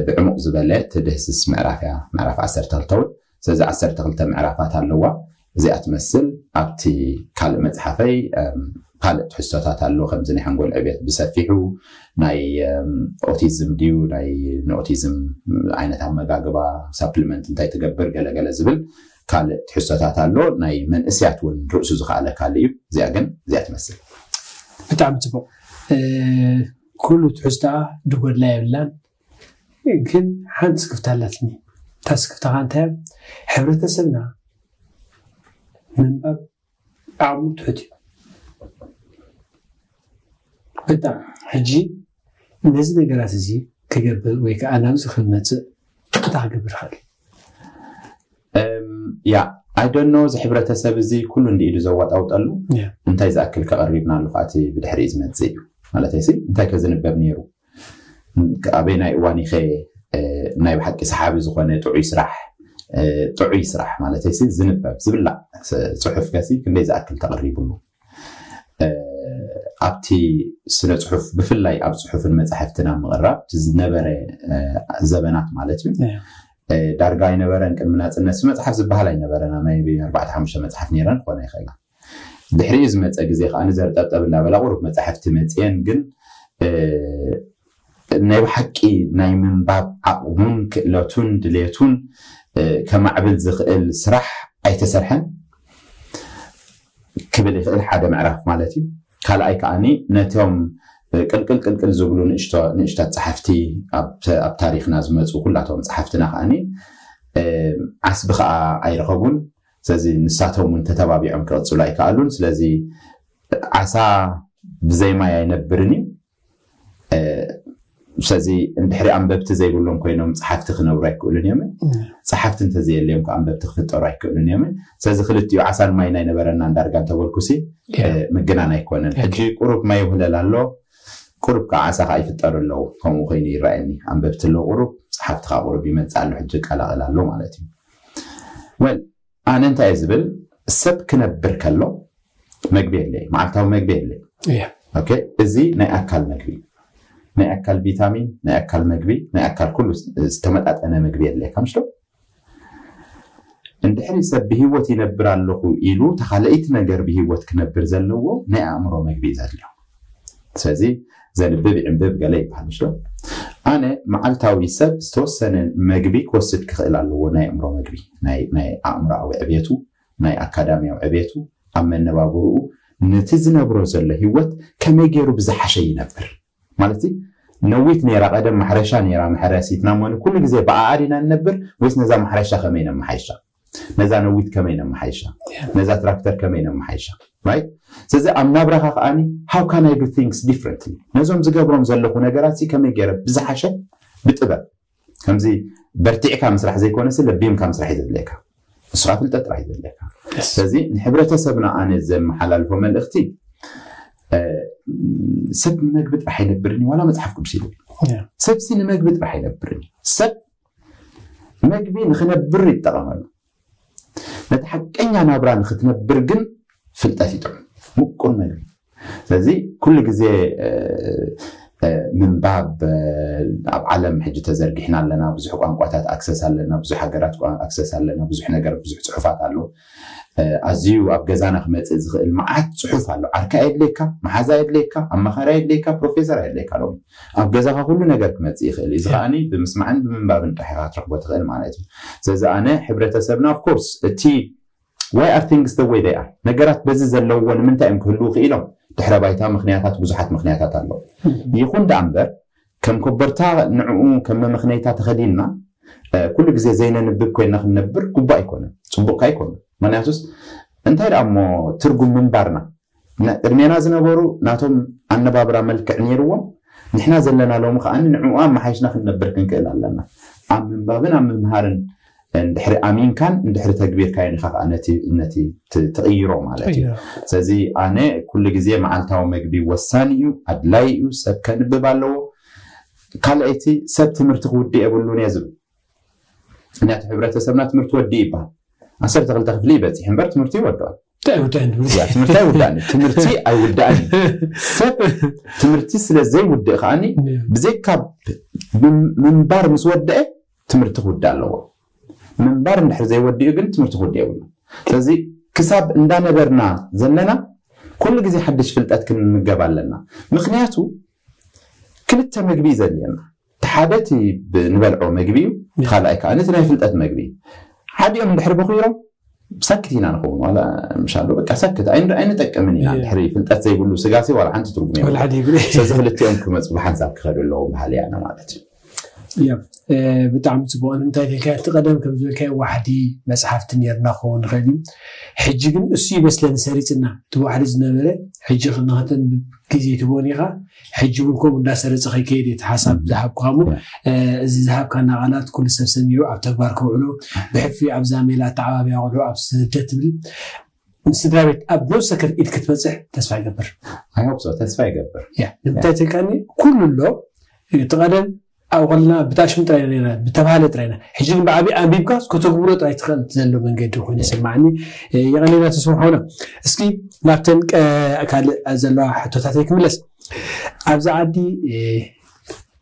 S3: ብዕሙቕ ዝበለ ትድህስስ ምዕራፍ እያ ምዕራፍ 12ውን ስለዚ 12 ምዕራፋት ኣለዋ እዚኣ ትመስል ኣብቲ ካልእ መፅሓፈይ ካልእ ትሕዝቶታት ኣለዎ ከምዚ ናይ ሓንጎል ዕብት ብሰፊሑ ናይ ኦቲዝም ድዩ ናይ ንኦቲዝም ዓይነት ኣመጋግባ ሳፕሊመንት እንታይ ትገብር ገለገለ ዝብል ካልእ ትሕዝቶታት ኣሎ። ናይ መንእስያት እውን ርእሱ ዝከኣለ ካልእ እዩ። እዚኣ ግን እዚኣ ትመስል።
S2: ብጣዕሚ ፅቡቅ። ኩሉ ትሕዝቶኣ ድጎድላ የብላን። ግን ሓንቲ ስክፍታ ኣላትኒ እታ ስክፍታካ እንታይ ሕብረተሰብና ምንባብ ዓቕሙ ትሑት እዩ። ብጣዕሚ ሕጂ ነዚ ነገራት እዚ ክገብር ወይ ከዓ ናብዚ ክመፅእ እንታይ ክገብር ይኽእል
S3: ያ ኣይደኖ እዚ ሕብረተሰብ እዚ ኩሉ እንዲኢሉ ዘዋጣውጠሉ እንታይ ዝኣክል ከቐሪብና ኣሎ ከዓቲ ብድሕሪ እዩ ዝመፅእ እዩ ማለትይ እንታይ ከዝንበብ ነይሩ ኣበይ ናይ እዋን ይኸ ናይ ብሓቂ ሰሓቢ ዝኾነ ጥዑይ ስራሕ ጥዑይ ስራሕ ማለተይ ዝንበብ ዝብላዕ ፅሑፍ ከሲ ክንደይ ዝኣክል ተቐሪቡሉ ኣብቲ ስነ ፅሑፍ ብፍላይ ኣብ ፅሑፍን መፅሕፍትን ኣብ ምቕራብ ዝነበረ ዘበናት ማለት እዩ ዳርጋ ኣይነበረን ቅድሚ ናፅነት መፅሓፍ ዝበሃል ኣይነበረና ማይ ኣርባዕተ ሓሙሽተ መፅሓፍ ነረን ክኾነ ይኽእል ድሕሪ ዝመፀ ግዜ ከዓ ንዘርጠብጠብ እናበላ ቁሩብ መፅሓፍቲ መፅአን ግን ናይ ብሓቂ ናይ ምንባብ ዓቕሙን ክእለቱን ድሌቱን ከማዕብል ዝኽእል ስራሕ ኣይተሰርሐን ክብል ይኽእል ሓደ ምዕራፍ ማለት እዩ ካልኣይ ከዓኒ ነቶም ቅልቅል ቅልቅል ዝብሉ ንእሽታት ፀሓፍቲ ኣብ ታሪክና ዝመፁ ኩላቶም ፀሓፍትና ከዓኒ ዓስቢ ከዓ ኣይረኸቡን። ስለዚ ንሳቶም እውን ተተባቢዖም ክቅፅሉ ኣይከኣሉን። ስለዚ ዓሳ ብዘይማይ ኣይነብርን እዩ። ስለዚ እንድሕሪ ኣንበብቲ ዘይብሎም ኮይኖም ፀሓፍቲ ክነብሩ ኣይክእሉን እዮምን ፀሓፍቲ እንተዘየለዮም ኣንበብቲ ክፍጠሩ ኣይክእሉን እዮምን ስለዚ ክልቲኡ ዓሳን ማይ ናይ ነበረና እንዳርጋ እንተበልኩሲ ምግናን ኣይኮነን። ሕጂ ቁሩብ ማይ ይውህለል ኣሎ ቁሩብ ከዓ ይፍጠሩ ኣለዉ። ከምኡ ኮይኑ ይረአየኒ ኣንበብቲ ኣሎ ቁሩብ ፀሓፍቲ ከዓ ቁሩብ ይመፅእ ኣሎ ሕጂ ቀላቅል ኣሎ ማለት እዩ። ወል ኣነ እንታይ ዝብል? ሰብ ክነብር ከሎ መግቢ የለይ መዓልታዊ መግቢ የለይ። እዚ ናይ ኣካል መግቢ ናይ ኣካል ቪታሚን ናይ ኣካል መግቢ ናይ ኣካል ኩሉ ዝተመጣጠነ ምግቢ የድለየካ ምሽዶ እንድሕሪ ሰብ ብሂወት ይነብር ኣለኹ ኢሉ ተኻልኢት ነገር ብሂወት ክነብር ዘለዎ ናይ ኣእምሮ መግቢ ዘድልዮ ስለዚ زين بيب عمبيب قال لي بحال شلون؟ أنا مع التاوي سب سوسن مقبي كوسد كخيل على هو ناي امرو مقبي ناي ناي امرا أو ابيتو ناي اكاديمي أو ابيتو أما النبابرو نتزنا بروزر اللي هوت كما يجيرو بزح شيء ينبر. مالتي؟ نويت نيرا قدم محرشا نيرا محرشا سيتنا مون كل جزء بقى عارينا ننبر ويسنا زي محرشا خمينا محرشا نزا نويت كمين محايشة نزا تراكتر كمين محايشة right? سيزي أم نابرخ أخاني how can I do things differently? نزوم زقابرون زلقو نقراتي كمين قيرا بزحشة بتقبا كمزي برتيع كام سرح زي كونس اللي كام سرح يزد ليكا صراف التات راح يزد ليكا سيزي نحبرة تسبنا عن الزم حلال فما الاختي سب مقبت راح ينبرني ولا متحفكم سيدي سب سين مقبت راح ينبرني سب مقبين خنا بري تقامل ነቲ ሓቀኛ ናብራ ንክትነብር ግን ፍልጠት ይጥዑም ምቁር መግቢ ስለዚ ኩሉ ግዜ ምንባብ ኣብ ዓለም ሕጂ ተዘርጊሕና ኣለና ብዙሕ ቋንቋታት ኣክሰስ ኣለና ብዙሕ ሃገራት ኣክሰስ ኣለና ብዙሕ ነገር ብዙሕ ፅሑፋት ኣሎ ኣዝዩ ኣብ ገዛና ክመፅእ ዝኽእል መዓት ፅሑፍ ኣሎ ዓርካ የድለይካ መሓዛ የድለይካ ኣመኻሪ የድለይካ ፕሮፌሰር የድለይካ ሎ ኣብ ገዛካ ኩሉ ነገር ክመፅእ ይኽእል እዩ እዚ ከዓኒ ብምስማዕን ብምንባብን ጥራሒካ ክትረክቦ ትኽእል ማለት እዩ ስለዚ ኣነ ሕብረተሰብና ኣፍኮርስ እቲ ዋይ ኣር ቲንግስ ደ ወይ ነገራት በዚ ዘለዎ ንምንታይ እዮም ክህልው ክኢሎም ድሕረ ባይታ ምክንያታት ብዙሓት ምክንያታት ኣለዉ። ይኹን ዳ እምበር ከም ኮበርታ ንዕኡ ከም መምክነይታ ተኸዲልና ኩሉ ግዜ ዘይነንብብ ኮይና ክንነብር ጉባእ ኣይኮነን ፅቡቅካ ኣይኮነ ምክንያቱስ እንታይ ደኣ እሞ ትርጉም ምንባርና? ቅድሜና ዝነበሩ ናቶም ኣነባብራ መልክዕ ነይርዎም ንሕና ዘለና ሎሚ ከዓኒ ንዕኡ ኣመሓይሽና ክንነብር ክንክእል ኣለና። ኣብ ምንባብን ኣብ ምምሃርን እንድሕሪ ኣሚንካን እንድሕሪ ተግቢርካዮ ዲካ ከዓ ነቲ ትቕይሮ ማለት እዩ ስለዚ ኣነ ኩሉ ግዜ መዓልታዊ መግቢ ወሳኒ እዩ ኣድላይ እዩ ሰብ ከንብብ ኣለዎ ካልአይቲ ሰብ ትምህርቲ ክውዲእ የብሉን እየ ዝብል ምክንያቱ ሕብረተሰብና ትምህርቲ ወዲ ይበሃል ዓሰርተ ክልተ ክፍሊ ይበፂሕ እምበር ትምህርቲ ይወድኦ ትምህርቲ ኣይውዳእን ትምህርቲ ኣይውዳእን ሰብ ትምህርቲ ስለዘይውድእ ከዓኒ ብዘይካብ ምንባር ምስ ወድአ ትምህርቲ ክውዳእ ኣለዎ من منبر نحر زي وديو قلت مرتخو ديو تزي كساب اندانا برنا زننا كل جزي حدش فلتات من مقابل لنا مخنياتو كلتا مقبي زلينا تحادتي بنبلعو مقبيو خالا ايكا انتنا فلتات مقبي حادي يوم بحر بخيرا سكتينا نقول ولا مش عارف بقى سكت عين عين تكمل يعني حري في الأساس يقول له ولا حد تروح مني ولا حد يقول لي سجاسي يوم الأيام كم
S2: أسبوع حنزل كخير اللي أنا محل آه، بطعم تبون انت تلك تقدم كم ذلك وحدي مسحف تنير نخون خلي حجي من أسي بس لأن سريتنا توحد زنبرة حجي خناتن كيزي تبوني غا حجي منكم لا سريت خي كيدي تحاسب ذهب قامو. آه ذهب كان غانات كل سب سميو عب تكبارك وعلو بحفي عب زاميلا تعباب يعلو عب سدت بل. سدرابيت أب نو
S3: سكر ايد
S2: كتبزح تسفع يقبر. اي هوب سو تسفع يقبر. يا نبتاتي كاني كل اللو يتغدم أولنا بتاش من ترينا بتبهل ترينا حجنا بعبي أبيبك كتب برة تاي تخل تزلو من جد هو نسي معني يعني لا تسمحونا اسكي لكن أكال أزلوا حتى تاتيك ملس أبز عادي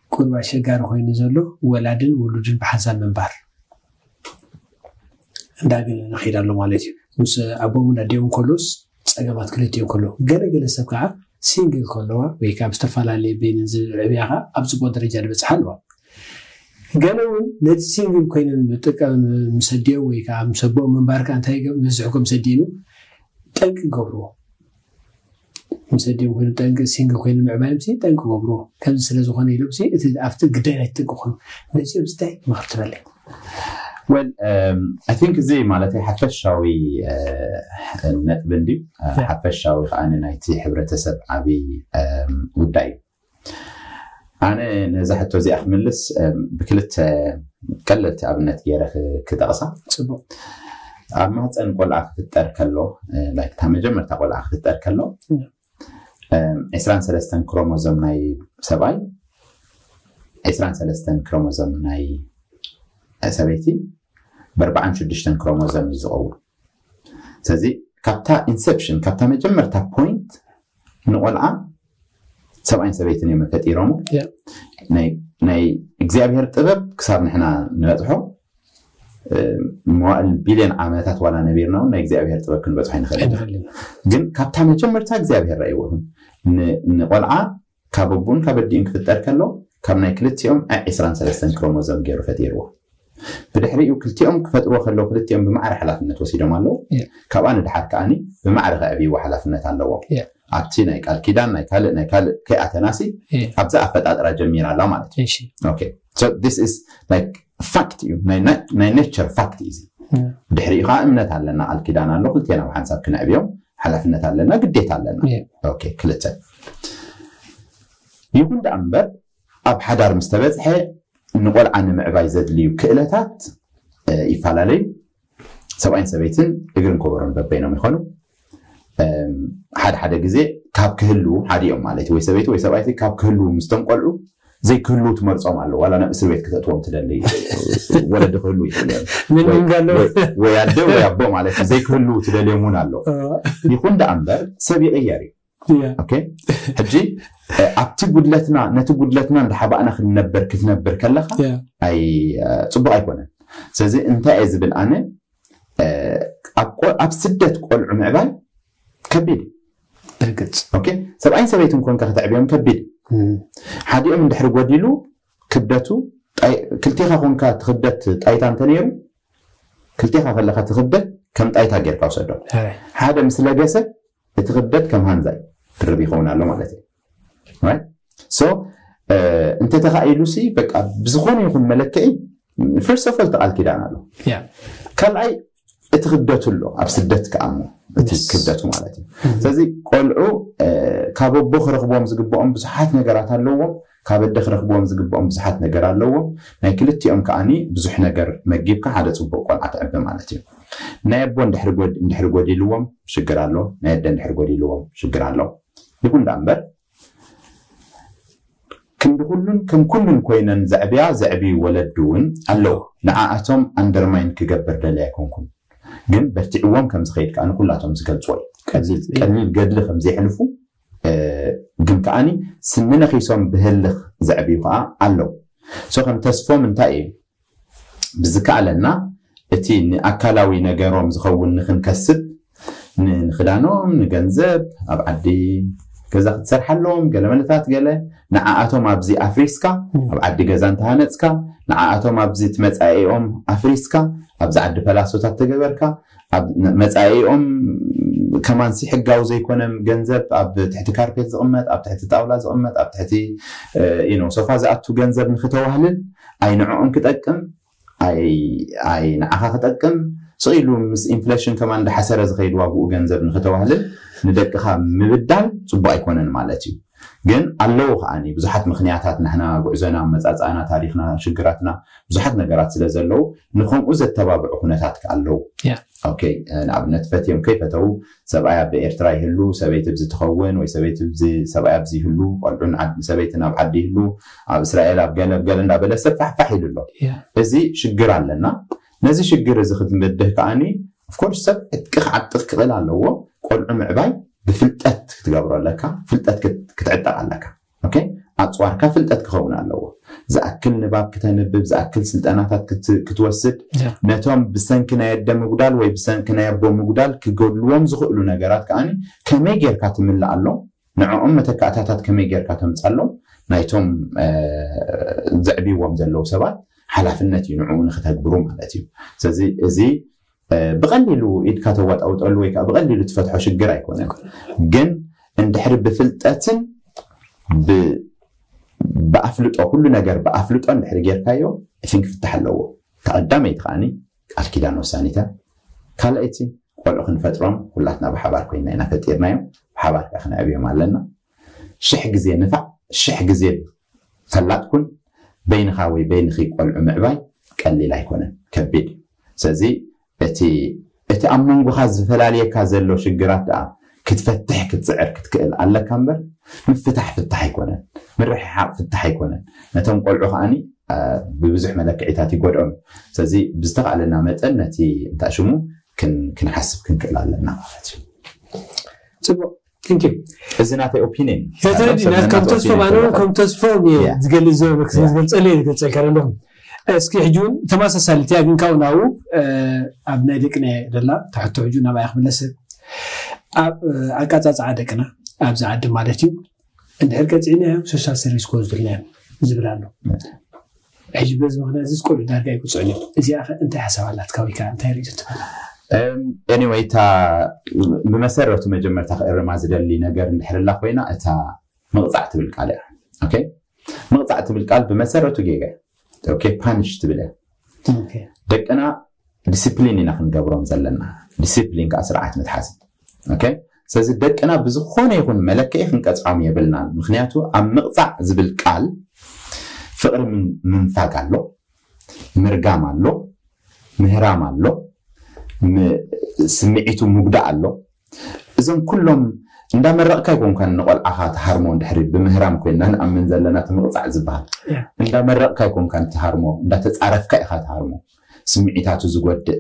S2: كل واحد شجار هو نزلو ولدن ولدن بحزن من بار داقل نخير الله مالتي مس أبو من أديهم كلوس أجمعت كلتيهم كلو جل جل سبقة ሲንግል ከለዋ ወይ ካብ ዝተፈላለየ ቤንን ዝዕብያ ከዓ ኣብ ፅቡቅ ደረጃ ዝበፅሓ ኣለዋ ገለ እውን ነቲ ሲንግል ኮይነን ምጥቀም ምሰድዮ ወይ ከዓ ምሰብኦ ምንባር ከዓ እንታይ መስሕኮ ምሰድዮም ጠንቂ ገብርዎ ምሰድዮም ኮይኑ ጠንቂ ሲንግል ኮይኑ ምዕባዮም ጠንቂ ገብርዎ ከምዚ ስለዝኮነ ኢሎም እቲ ኣብቲ ግዳይ ናይ ትጥንቂ ኮይኑ ነዚኦም ስታይ ምክር ትበለይ
S3: ويل اي ثينك think زي مالتي حفشاوي آه، نت بندي آه، حفشاوي أنا نايتي حبرتسب عبي وداي. أنا نزحت زي أخملس بكلت آه، قلت أبنت
S2: يرخ كدرسة صبو
S3: ኣብ ማህፀን ቆልዓ ክፍጠር ከሎ እታ መጀመርታ ቆልዓ ክፍጠር ከሎ ዒስራን ሰለስተን ክሮሞዞም ናይ ሰብኣይ ዒስራን ሰለስተን كروموزوم ناي ሰበይቲ بربعان شدشتن كروموزوم يزغور سازي كابتا انسبشن كابتا مجمر تا بوينت نقول عام سبع سبعين يوم فتي رامو ناي ناي اكزابير تبب كسار نحنا نبتحو موال بيلين عاماتات ولا نبير نو ناي اكزابير
S2: تبب كن
S3: بتحين خلي جن كابتا مجمر تا اكزابير رأي وهم نقول عام كابوبون كابدين كتتركلو كابنا كلتيوم اعسران سلسلين كروموزوم جيرو فتي روه ብድሕሪኡ ክልቲኦም ክፈጥርዎ ከለዉ ክልቲኦም ብማዕረ ሓላፍነት ወሲዶም
S2: ኣለው
S3: ካብኣ ንድሓር ከዓኒ ብማዕረ ከዕብይዎ ሓላፍነት ኣለዎም ኣብቲ ናይ ቃል ኪዳን ናይ ካልእ ናይ ካልእ ከይኣተናሲ ኣብዛ ኣፈጣጥራ ጀሚራ ኣላ ማለት እዩ ፋክት እዩ ናይ ኔቸር ፋክት እዩ ብድሕሪኡ ከዓ እምነት ኣለና ቃል ኪዳን ኣሎ ክልቴና ብሓንሳብ ክንዕብዮም ሓላፍነት ኣለና ግዴታ ኣለና ክልተ ይኹን ዳኣ እምበር ኣብ ሓዳር ምስ ተበፅሐ ንቆልዓ ንምዕባይ ዘድልዩ ክእለታት ይፈላለዩ። ሰብኣይን ሰበይትን እግርን ከበሮን በበይኖም እም፣ ሓደ ሓደ ግዜ ካብ ክህልው ሓዲኦም ማለት እዩ። ወይ ሰበይቲ ወይ ሰብኣይቲ ካብ ክህልው ምስቶም ቆልዑ ዘይክህልው ትመርፆም ኣሎ ዋላ ናብ እስር ቤት ክተእትዎም ትደሊ። ወለዲ ክህሉ ይኽእል እዮም
S2: ምን ምን ጋሎ
S3: ወይ- ወይ ኣደ ወይ ኣቦ ማለት እዩ። ዘይክህልው ትደልዮም እውን ኣሎ። ይኹን ዳኣ እምበር ሰብ ይቕየር እዩ ኦኬ ሕጂ ኣብቲ ጉድለትና ነቲ ጉድለትና ንድሓባእና ክንነብር ክትነብር ከለካ ፅቡቅ ኣይኮነን ስለዚ እንታይ እየ ዝብል ኣነ ኣብ ስደት ቆልዑ ምዕባል ከቢድ
S2: ርግፅ
S3: ኦኬ ሰብኣይን ሰበይትን ኮንካ ክትዕብዮም ከቢድ ሓዲኦም እንድሕሪ ጎዲሉ ክብደቱ ክልቴኻ ኮንካ ትክደት ጣይታ እንተነይሩ ክልቴኻ ከለካ ትክደት ከም ጣይታ ጌርካ ውሰዶ ሓደ ምስ ለገሰ እቲ ክብደት ከም ሃንዛ እዩ ክረቢኾውን ኣሎ ማለት እዩ ሶ እንተተኻኢሉ ሲ በቃ ብዝኾነ ይኹን መለክዒ ፈርስት ኦፍ ኦል ተቓል ኪዳን ኣሎ ካልኣይ እቲ ክብደቱ ኣሎ ኣብ ስደት ከዓ ሞ
S2: እቲ
S3: ክብደቱ ማለት እዩ ስለዚ ቆልዑ ካብ ኣቦ ክረክቦም ዝግብኦም ብዙሓት ነገራት ኣለዎም ካብ ኣደ ክረክብዎም ዝግብኦም ብዙሓት ነገር ኣለዎም ናይ ክልቲኦም ከዓኒ ብዙሕ ነገር መጊብካ ሓደ ፅቡቅ ቆልዓ ትዕቢ ማለት እዩ ናይ ኣቦ እንድሕር ጎዲልዎም ሽግር ኣሎ ናይ ኣደ እንድሕር ጎዲልዎም ሽግር ኣሎ ይሁን ዳምበር كم بقولن كم كلن كوينن زعبيا زعبي ولد دون الله نعاتهم أندرمين كجبر دلائكمكم جن برتعوهم كم زخيت كأنا كلاتهم زقل صوي قليل قدل خم زي حلفو جن كأني سننا خيسهم بهلخ زعبي قاع الله سو خم تسفو من تأي بزكاء لنا اتي أكلاوي نجارهم زخون نخن كسب نخدانهم نجنزب أبعدي ገዛ ክትሰርሓለዎም ገለ መለታት ገለ ንዓኣቶም ኣብዚ ኣፍሪስካ ኣብ ዓዲ ገዛ እንተሃነፅካ ንዓኣቶም ኣብዚ እቲ መፃኢኦም ኣፍሪስካ ኣብዚ ዓዲ ፈላሶታት ተገበርካ መፃኢኦም ከማንሲ ሕጋዊ ዘይኮነ ገንዘብ ኣብ ትሕቲ ካርፔት ዝቕመጥ ኣብ ትሕቲ ጣውላ ዝቕመጥ ኣብ ትሕቲ ሶፋ ዝኣቱ ገንዘብ ንክተዋህልን ኣይ ንዕኦም ክጠቅም ኣይ ንዓኻ ክጠቅም صيلو مس انفلاشن كمان ده حسر از خيل واقو جنزب نختوهل ندقها مبدال صب ايكون مالتي جن الله يعني بزحت مخنياتنا هنا وعزنا مزعزعنا تاريخنا شجراتنا بزحت نجارات سلزلو نخون أز التبابع هنا
S2: تاتك
S3: الله yeah. أوكي نعم نتفتيهم كيف تو سبعي بئر تراي هلو سبعي تبز تخون وسبعي تبز سبعي بزي هلو والعن عد سبعي تنا بعدي هلو عب إسرائيل عب جل عب جل سفح فحيل الله yeah. بزي لنا ነዚ ሽግር እዚ ክትመድህ ከዓኒ ኣፍኮርስ ሰብ ዕጥቂ ክዓጥቕ ክኽእል ኣለዎ ቆልዑ ምዕባይ ብፍልጠት ክትገብሮ ኣለካ ፍልጠት ክትዕጠቕ ኣለካ ኣፅዋርካ ፍልጠት ክኸውን ኣለዎ ዝኣክል ንባብ ክተንብብ ዝኣክል ስልጠናታት ክትወስድ ነቶም ብሰንኪ ናይ ኣደ ምጉዳል ወይ ብሰንኪ ናይ ኣቦ ምጉዳል ክገድልዎም ዝኽእሉ ነገራት ከዓኒ ከመይ ጌርካ ትምላእ ኣሎ ንዕኦም መተካእታታት ከመይ ጌርካ ተምፃሎም ናይቶም ዘዕብይዎም ዘለው ሰባት ሓላፍነት እዩ ንዕኡ ንክተግብሩ ማለት እዩ ስለዚ እዚ ብቐሊሉ ኢድካ ተዋጣውጠሉ ወይ ከዓ ብቐሊሉ ትፈትሖ ሽግር ኣይኮነን ግን እንድሕሪ ብፍልጠትን ብኣፍልጦ ኩሉ ነገር ብኣፍልጦ እንድሕሪ ጌርካዮ እፍን ክፍታሕ ኣለዎ ተቐዳመይቲ ከዓኒ ቃል ኪዳን ወሳኒታ ካልኣይቲ ቆልዑ ክንፈጥሮም ኩላትና ብሓባር ኮይና ኢና ፈጢርናዮም ብሓባር ከዓ ክነዕብዮም ኣለና ሽሕ ግዜ ንፋዕ ሽሕ ግዜ ፈላጥኩን بين خاوي بين خي كل عمعباي كلي لا يكون كبير سازي اتي اتي امن غاز فلالي كازلو شجرات كتفتح كتزعر كتكل على كامبر من فتح فتح يكون من رح فتح يكون نتم قول عخاني آه ببزح ملك عتاتي قول عم سازي بزتق على نامت انتي انت اشمو كن
S2: كن حسب كن كلا لنا ثانك يو
S3: እዚ ናተይ ኦፒኒን
S2: ከም ተስፎ ኣነ ከም
S3: ተስፎ
S2: ዝገልፅ ዝነበርክ ዝገልፀለ ዝገልፀልካ ዘለኹም እስኪ ሕጂ እውን ተመሳሳሊቲ ግን ካብኡ ናብኡ ኣብ ናይ ደቅና ደላ ተሕቶ ሕጂ ናብኣ ክምለስ ኣብ ኣቃፃፅዓ ደቅና ኣብዚ ዓዲ ማለት እዩ እንድሕር ቀፂዕናዮ ሶሻል ሰርቪስ ክወስድልናዮ ዝብል ኣሎ ሕጂ በዚ ምክንያት እዚ ዝቆልዑ ዳርጋ ይቁፅዕን እዩ እዚኣ እንታይ ሓሳብ ኣላት ካበይካ እንታይ ርእቶ ትበላ
S3: ኤኒወይ እታ ብመሰረቱ መጀመርታ ክእርማ ዝደሊ ነገር እንድሕርላ ኮይና እታ ምቕፃዕ ትብል ቃል እያ። ኦኬ? ምቕፃዕ ትብል ቃል ብመሰረቱ ጌጋ ኦኬ? ፓንሽ ትብል እያ። ደቅና ዲስፕሊን ኢና ክንገብሮም ዘለና። ዲስፕሊን ከዓ ስርዓት ምትሓዝ ኦኬ? ስለዚ ደቅና ብዝኾነ ይኹን መለክዒ ክንቀፅዖም የብልናን። ምክንያቱ ኣብ ምቕፃዕ ዝብል ቃል ፍቅሪ ምንፋግ ኣሎ ምርጋም ኣሎ ምህራም ኣሎ ስምዒቱ ምጉዳእ ኣሎ እዞም ኩሎም እንዳመረቕካ ይኮንካ ንቆልዓኻ ተሃርሞ እንድሕሪ ብምህራም ኮይና ንኣምን ዘለና ትምቕፃዕ ዝበሃል። እንዳመረቕካ ይኮንካ ትሃርሞ እንዳተፃረፍካ ኢኻ ትሃርሞ ስምዒታቱ ዝጎድእ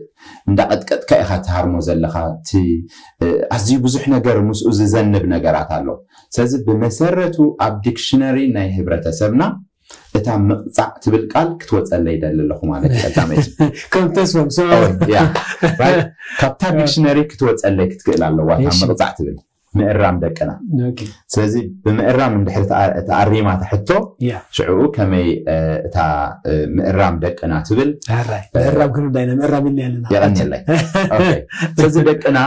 S3: እንዳቐጥቀጥካ ኢኻ ትሃርሞ ዘለካ እቲ ኣዝዩ ብዙሕ ነገር ምስኡ ዝዘንብ ነገራት ኣሎ። ስለዚ ብመሰረቱ ኣብ ዲክሽነሪ ናይ ህብረተሰብና እታ ምቕፃዕ ትብል ቃል ክትወፀለ ይደሊ ኣለኹ ማለት ቀዳመይቲ
S2: ከም ተስፎም ሰብያ
S3: ካብታ ዲክሽነሪ ክትወፀለይ ክትክእል ኣለዋ እታ ምቕፃዕ ትብል ምእራም ደቅና ስለዚ ብምእራም እንድሕር ተኣሪማ ተሕቶ ሽዕኡ ከመይ እታ ምእራም ደቅና ትብል ይቀኒለይ ስለዚ ደቅና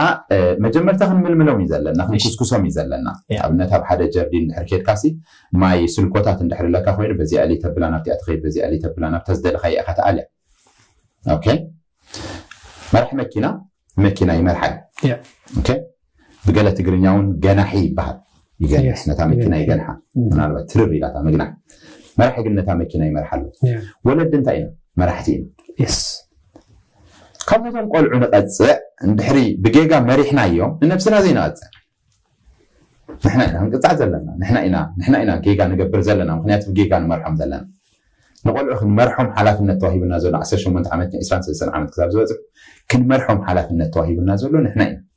S3: መጀመርታ ክንምልምሎም እዩ ዘለና ክንኩስኩሶም እዩ ዘለና ኣብነት ኣብ ሓደ ጀርዲ እንድሕር ኬድካሲ ማይ ስልኮታት እንድሕር ኣለካ ኮይኑ በዚ ኣሊ ተብላ ናብቲኣ ትኸይድ በዚ ኣሊ ተብላ ናብታ ዝደለካ ኢኻ ተኣልያ ኦኬ መርሒ መኪና መኪና ይመርሓይ بقلة تقرنياون قناحي بحر يقنح نتا مكينا يقنحا منعرفة تربي لاتا مقنح مرح يقن نتا مكينا يمرحلو ولد انت اينا مرحتين يس كم وزن قول عنا قدس ندحري بقيقا مريحنا يوم نفسنا زينا قدس نحنا اينا نقطع زلنا نحنا اينا نحنا إنا قيقا نقبر زلنا وخنيات بقيقا نمرحم زلنا نقول اخ مرحوم حالات من التوهيب النازل عسى شو منت عملت اسران سلسل عملت كتاب زوزك كن مرحوم حالات من التوهيب النازل نحنا اينا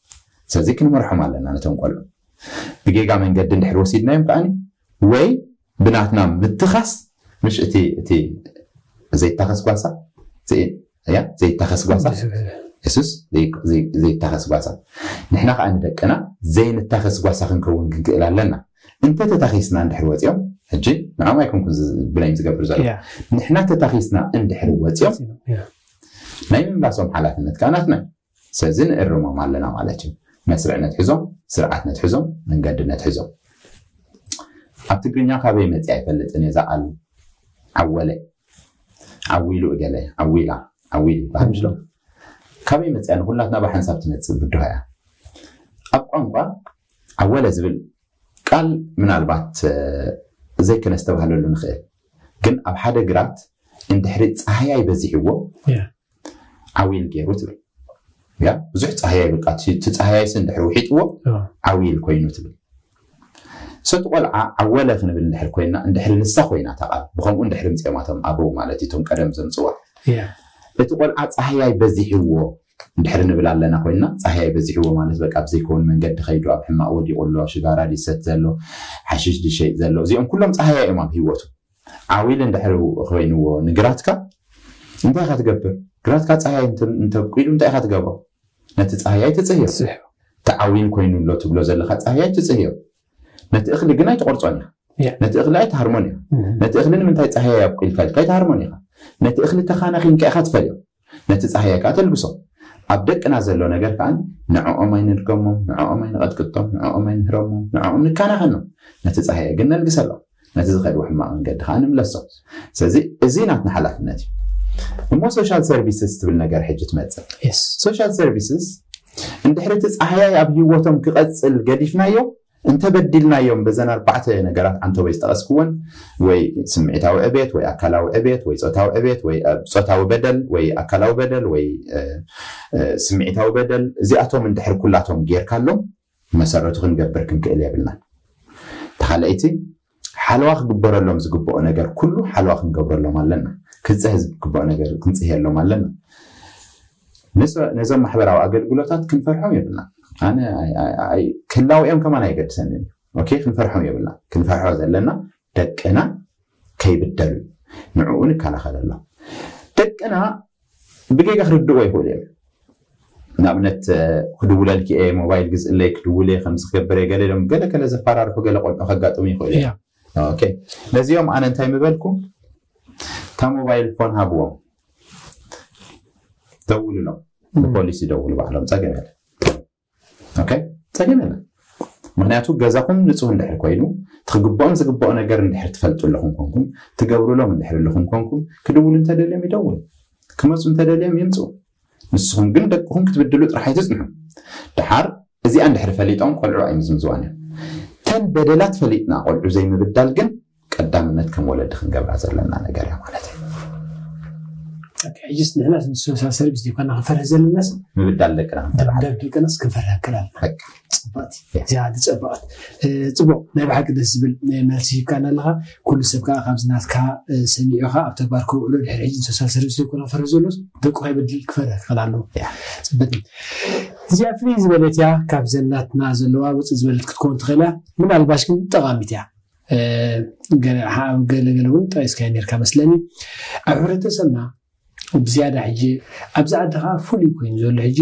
S3: ስለዚ ክንመርሖም ኣለና ነቶም ቆልዑ ብጌጋ መንገዲ እንድሕር ወሲድናዮም ከዓኒ ወይ ብናትና ምትኻስ ምሽ እቲ ዘይታኸስ ጓሳ ዘይታኸስ ጓሳ የሱስ ዘይታኸስ ጓሳ ንሕና ከዓ ንደቅና ዘይንታኸስ ጓሳ ክንከውን ክንክእል ኣለና እንተተታኺስና እንድሕር ወፂኦም ሕጂ ንዓም ኣይኮንኩን ብላይም ዝገብር ዘሎ ንሕና ተታኺስና እንድሕር ወፂኦም ናይ ምምላሶም ሓላፍነት ከዓ ናትና ስለዚ ንእርሞም ኣለና ማለት እዩ መስርዕ ነትሕዞም ስርዓት ነትሕዞም መንገዲ ነትሕዞም ኣብ ትግርኛ ካበይ መፅእ ኣይፈልጥን እየ ዛቃል ዓወለ ዓዊሉ እገለ ዓዊላ ዓዊል ይበሃል። ምሽሎ ካበይ መፅያ ንኩላትና ብሓንሳብ ትመፅእ ብድሆ እያ ኣብ ቋንቋ ዓወለ ዝብል ቃል ምናልባት ዘይከነስተባሃለሉ ንኽእል። ግን ኣብ ሓደ ግራት እንድሕሪ ፀሃያይ በዚሕዎ ዓዊል ገይሩ ትብል ያ ብዙሕ ፀሓያ ይብልካ ትፀሓያይስ እንድሕር ውሒጥዎ ዓብዪ ኮይኑ ትብል ሰቲ ቆልዓ ዓወለ ክንብል እንድሕር ኮይና እንድሕር ንሳ ኮይና ተቓል ብከምኡ እንድሕር ምፅማቶም ኣበው ማለት እቶም ቀደም ዘምፅዋ እቲ ቆልዓ ፀሓያይ በዚሕዎ እንድሕር ንብል ኣለና ኮይና ፀሓያይ በዚሕዎ ማለት በቃ ብዘይከውን መንገዲ ከይዱ ኣብ ሕማቅ ወዲቑ ኣሎ ሽጋራ ድሰት ዘሎ ሓሽሽ ድሸይጥ ዘሎ እዚኦም ኩሎም ፀሓያ እዮም ኣብ ሂወቱ ዓዊል እንድሕር ኮይንዎ ንግራትካ እንታይ ኢካ ትገብር ግራትካ ፀሓይ እንተብቂሉ እንታይ ኢካ ትገብሮ نتت أهيات تزهير صح تعاون كوين ولا تبلو زل خات أهيات تزهير نت أخل جنات قرطانة نت أخل عيت هرمونيا نت أخل من تايت أهيات بقيل فال كايت هرمونية نت أخل تخانة خين كأخذ فيو نت أهيات كاتل بصو أبدك أنا زلوا نجرف عن نعو أمين الكم نعو أمين قد كتم نعو أمين هرم نعو أمين عنه نت أهيات جنات قسلا وحمة عن قد خان ملصوص سزي زينات نحلف نتي እሞ ሶሻል ሰርቪስስ ትብል ነገር ሕጂ ትመፅእ ሶሻል ሰርቪስስ እንድሕሪ እቲ ፀሓያይ ኣብ ሂወቶም ክቐፅል ገዲፍናዮ እንተበዲልናዮም በዘን ኣርባዕተ ነገራት ኣንተወይ ዝጠቐስክዎን ወይ ስምዒታዊ ዕቤት ወይ ኣካላዊ ዕቤት ወይ ፆታዊ ዕቤት ወይ ፆታዊ በደል ወይ ኣካላዊ በደል ወይ ስምዒታዊ በደል እዚኣቶም እንድሕር ኩላቶም ጌርካሎም መሰረቱ ክንገብር ክንክእል የብልና ተካልአይቲ ሓለዋ ክግበረሎም ዝግብኦ ነገር ኩሉ ሓለዋ ክንገብረሎም ኣለና ክፅሕዝ ዝግባእ ነገር ክንፅህ ኣሎም ኣለና ነዞም ማሕበራዊ ኣገልግሎታት ክንፈርሖም የብልና ኣነ ክላውኦም ከማን ኣይገድሰንን እዩ ክንፈርሖም የብልና ክንፈርሖ ዘለና ደቅና ከይብደሉ ንዕኡ ንከላኸል ኣሎ ደቅና ብጌጋ ክርድእዎ ይኽእሉ እዮም ንኣብነት ክድውለል ክአ ሞባይል ግፅለይ ክድውለ ከምዚ ክገብረ ገለ ገለ ገለ ዘፈራርሑ ገለ ቆልዑ ከጋጥሙ ይኽእሉ እዮም ነዚኦም ኣነ እንታይ ምበልኩም እታ ሞባይል ፎን ሃብዎም ደውሉሎም ንፖሊስ ይደውሉ ባዕሎም ፀገም የለ ኦኬ? ፀገም የለ ምክንያቱ ገዛኩም ንፁህ እንድሕር ኮይኑ ትክግብኦም ዝግብኦ ነገር እንድሕር ትፈልጡ ኣለኹም ኮንኩም ትገብርሎም እንድሕር ኣለኹም ኮንኩም ክድውሉ እንተደልዮም ይደውሉ ክመፁ እንተደልዮም ይምፁ። ንስኹም ግን ደቅኹም ክትብድሉ ጥራሕ ትፅንሑ ድሓር እዚኣ እንድሕር ፈሊጦም ቆልዑ ኣይምዝምዝዋን እዮም ተን በደላት ፈሊጥና ቆልዑ ዘይምብዳል ግን قدامነት ከመወለድ ክንገብራ ዘለና ነገር እያ ማለት እዩ
S2: ሕጂስ ንሕና ንሶሻል ሰርቪስ ኮና ክንፈርህ ዘለናስ
S3: ምብዳል ደቅና
S2: ክንፈርዳብ ደቅናስ ክንፈርህ ክል
S3: ኣለና
S2: ፅቡቕቲ እዚኣ ፅቡቕት ፅቡቅ ናይ ባሓቂ ደስ ዝብል መልሲ ሂብካና ኣለካ ኩሉ ሰብ ከዓ ካብዚ ናትካ ሰሚዑካ ኣብ ተግባር ከውዕሎ ድሕሪ ሕጂ ንሶሻል ሰርቪስ ኮና ክፈርህ ዘሎስ ደቁ ከይበድል ክፈርህ ክእል ኣለዎ ፅብት እዚኣ ፍልይ ዝበለት እያ ካብ ዘናትና ዘለዋ ውፅእ ዝበለት ክትከውን ትኽእል እያ ምናልባሽ ግን ጠቃሚት እያ ገለ ገለ እውን ጠቂስካዮ ነርካ መስለኒ ኣብ ሕብረተሰብና ብዝያዳ ሕጂ ኣብዚ ዓዲ ከዓ ፍሉይ ኮይኑ ዘሎ ሕጂ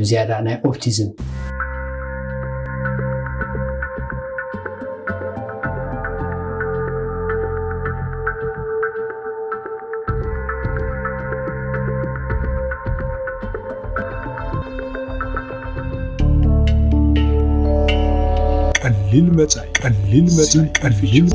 S2: ብዝያዳ ናይ ኦፕቲዝም
S1: ቀሊል መጻኢ ቀሊል መጻኢ ቀሊል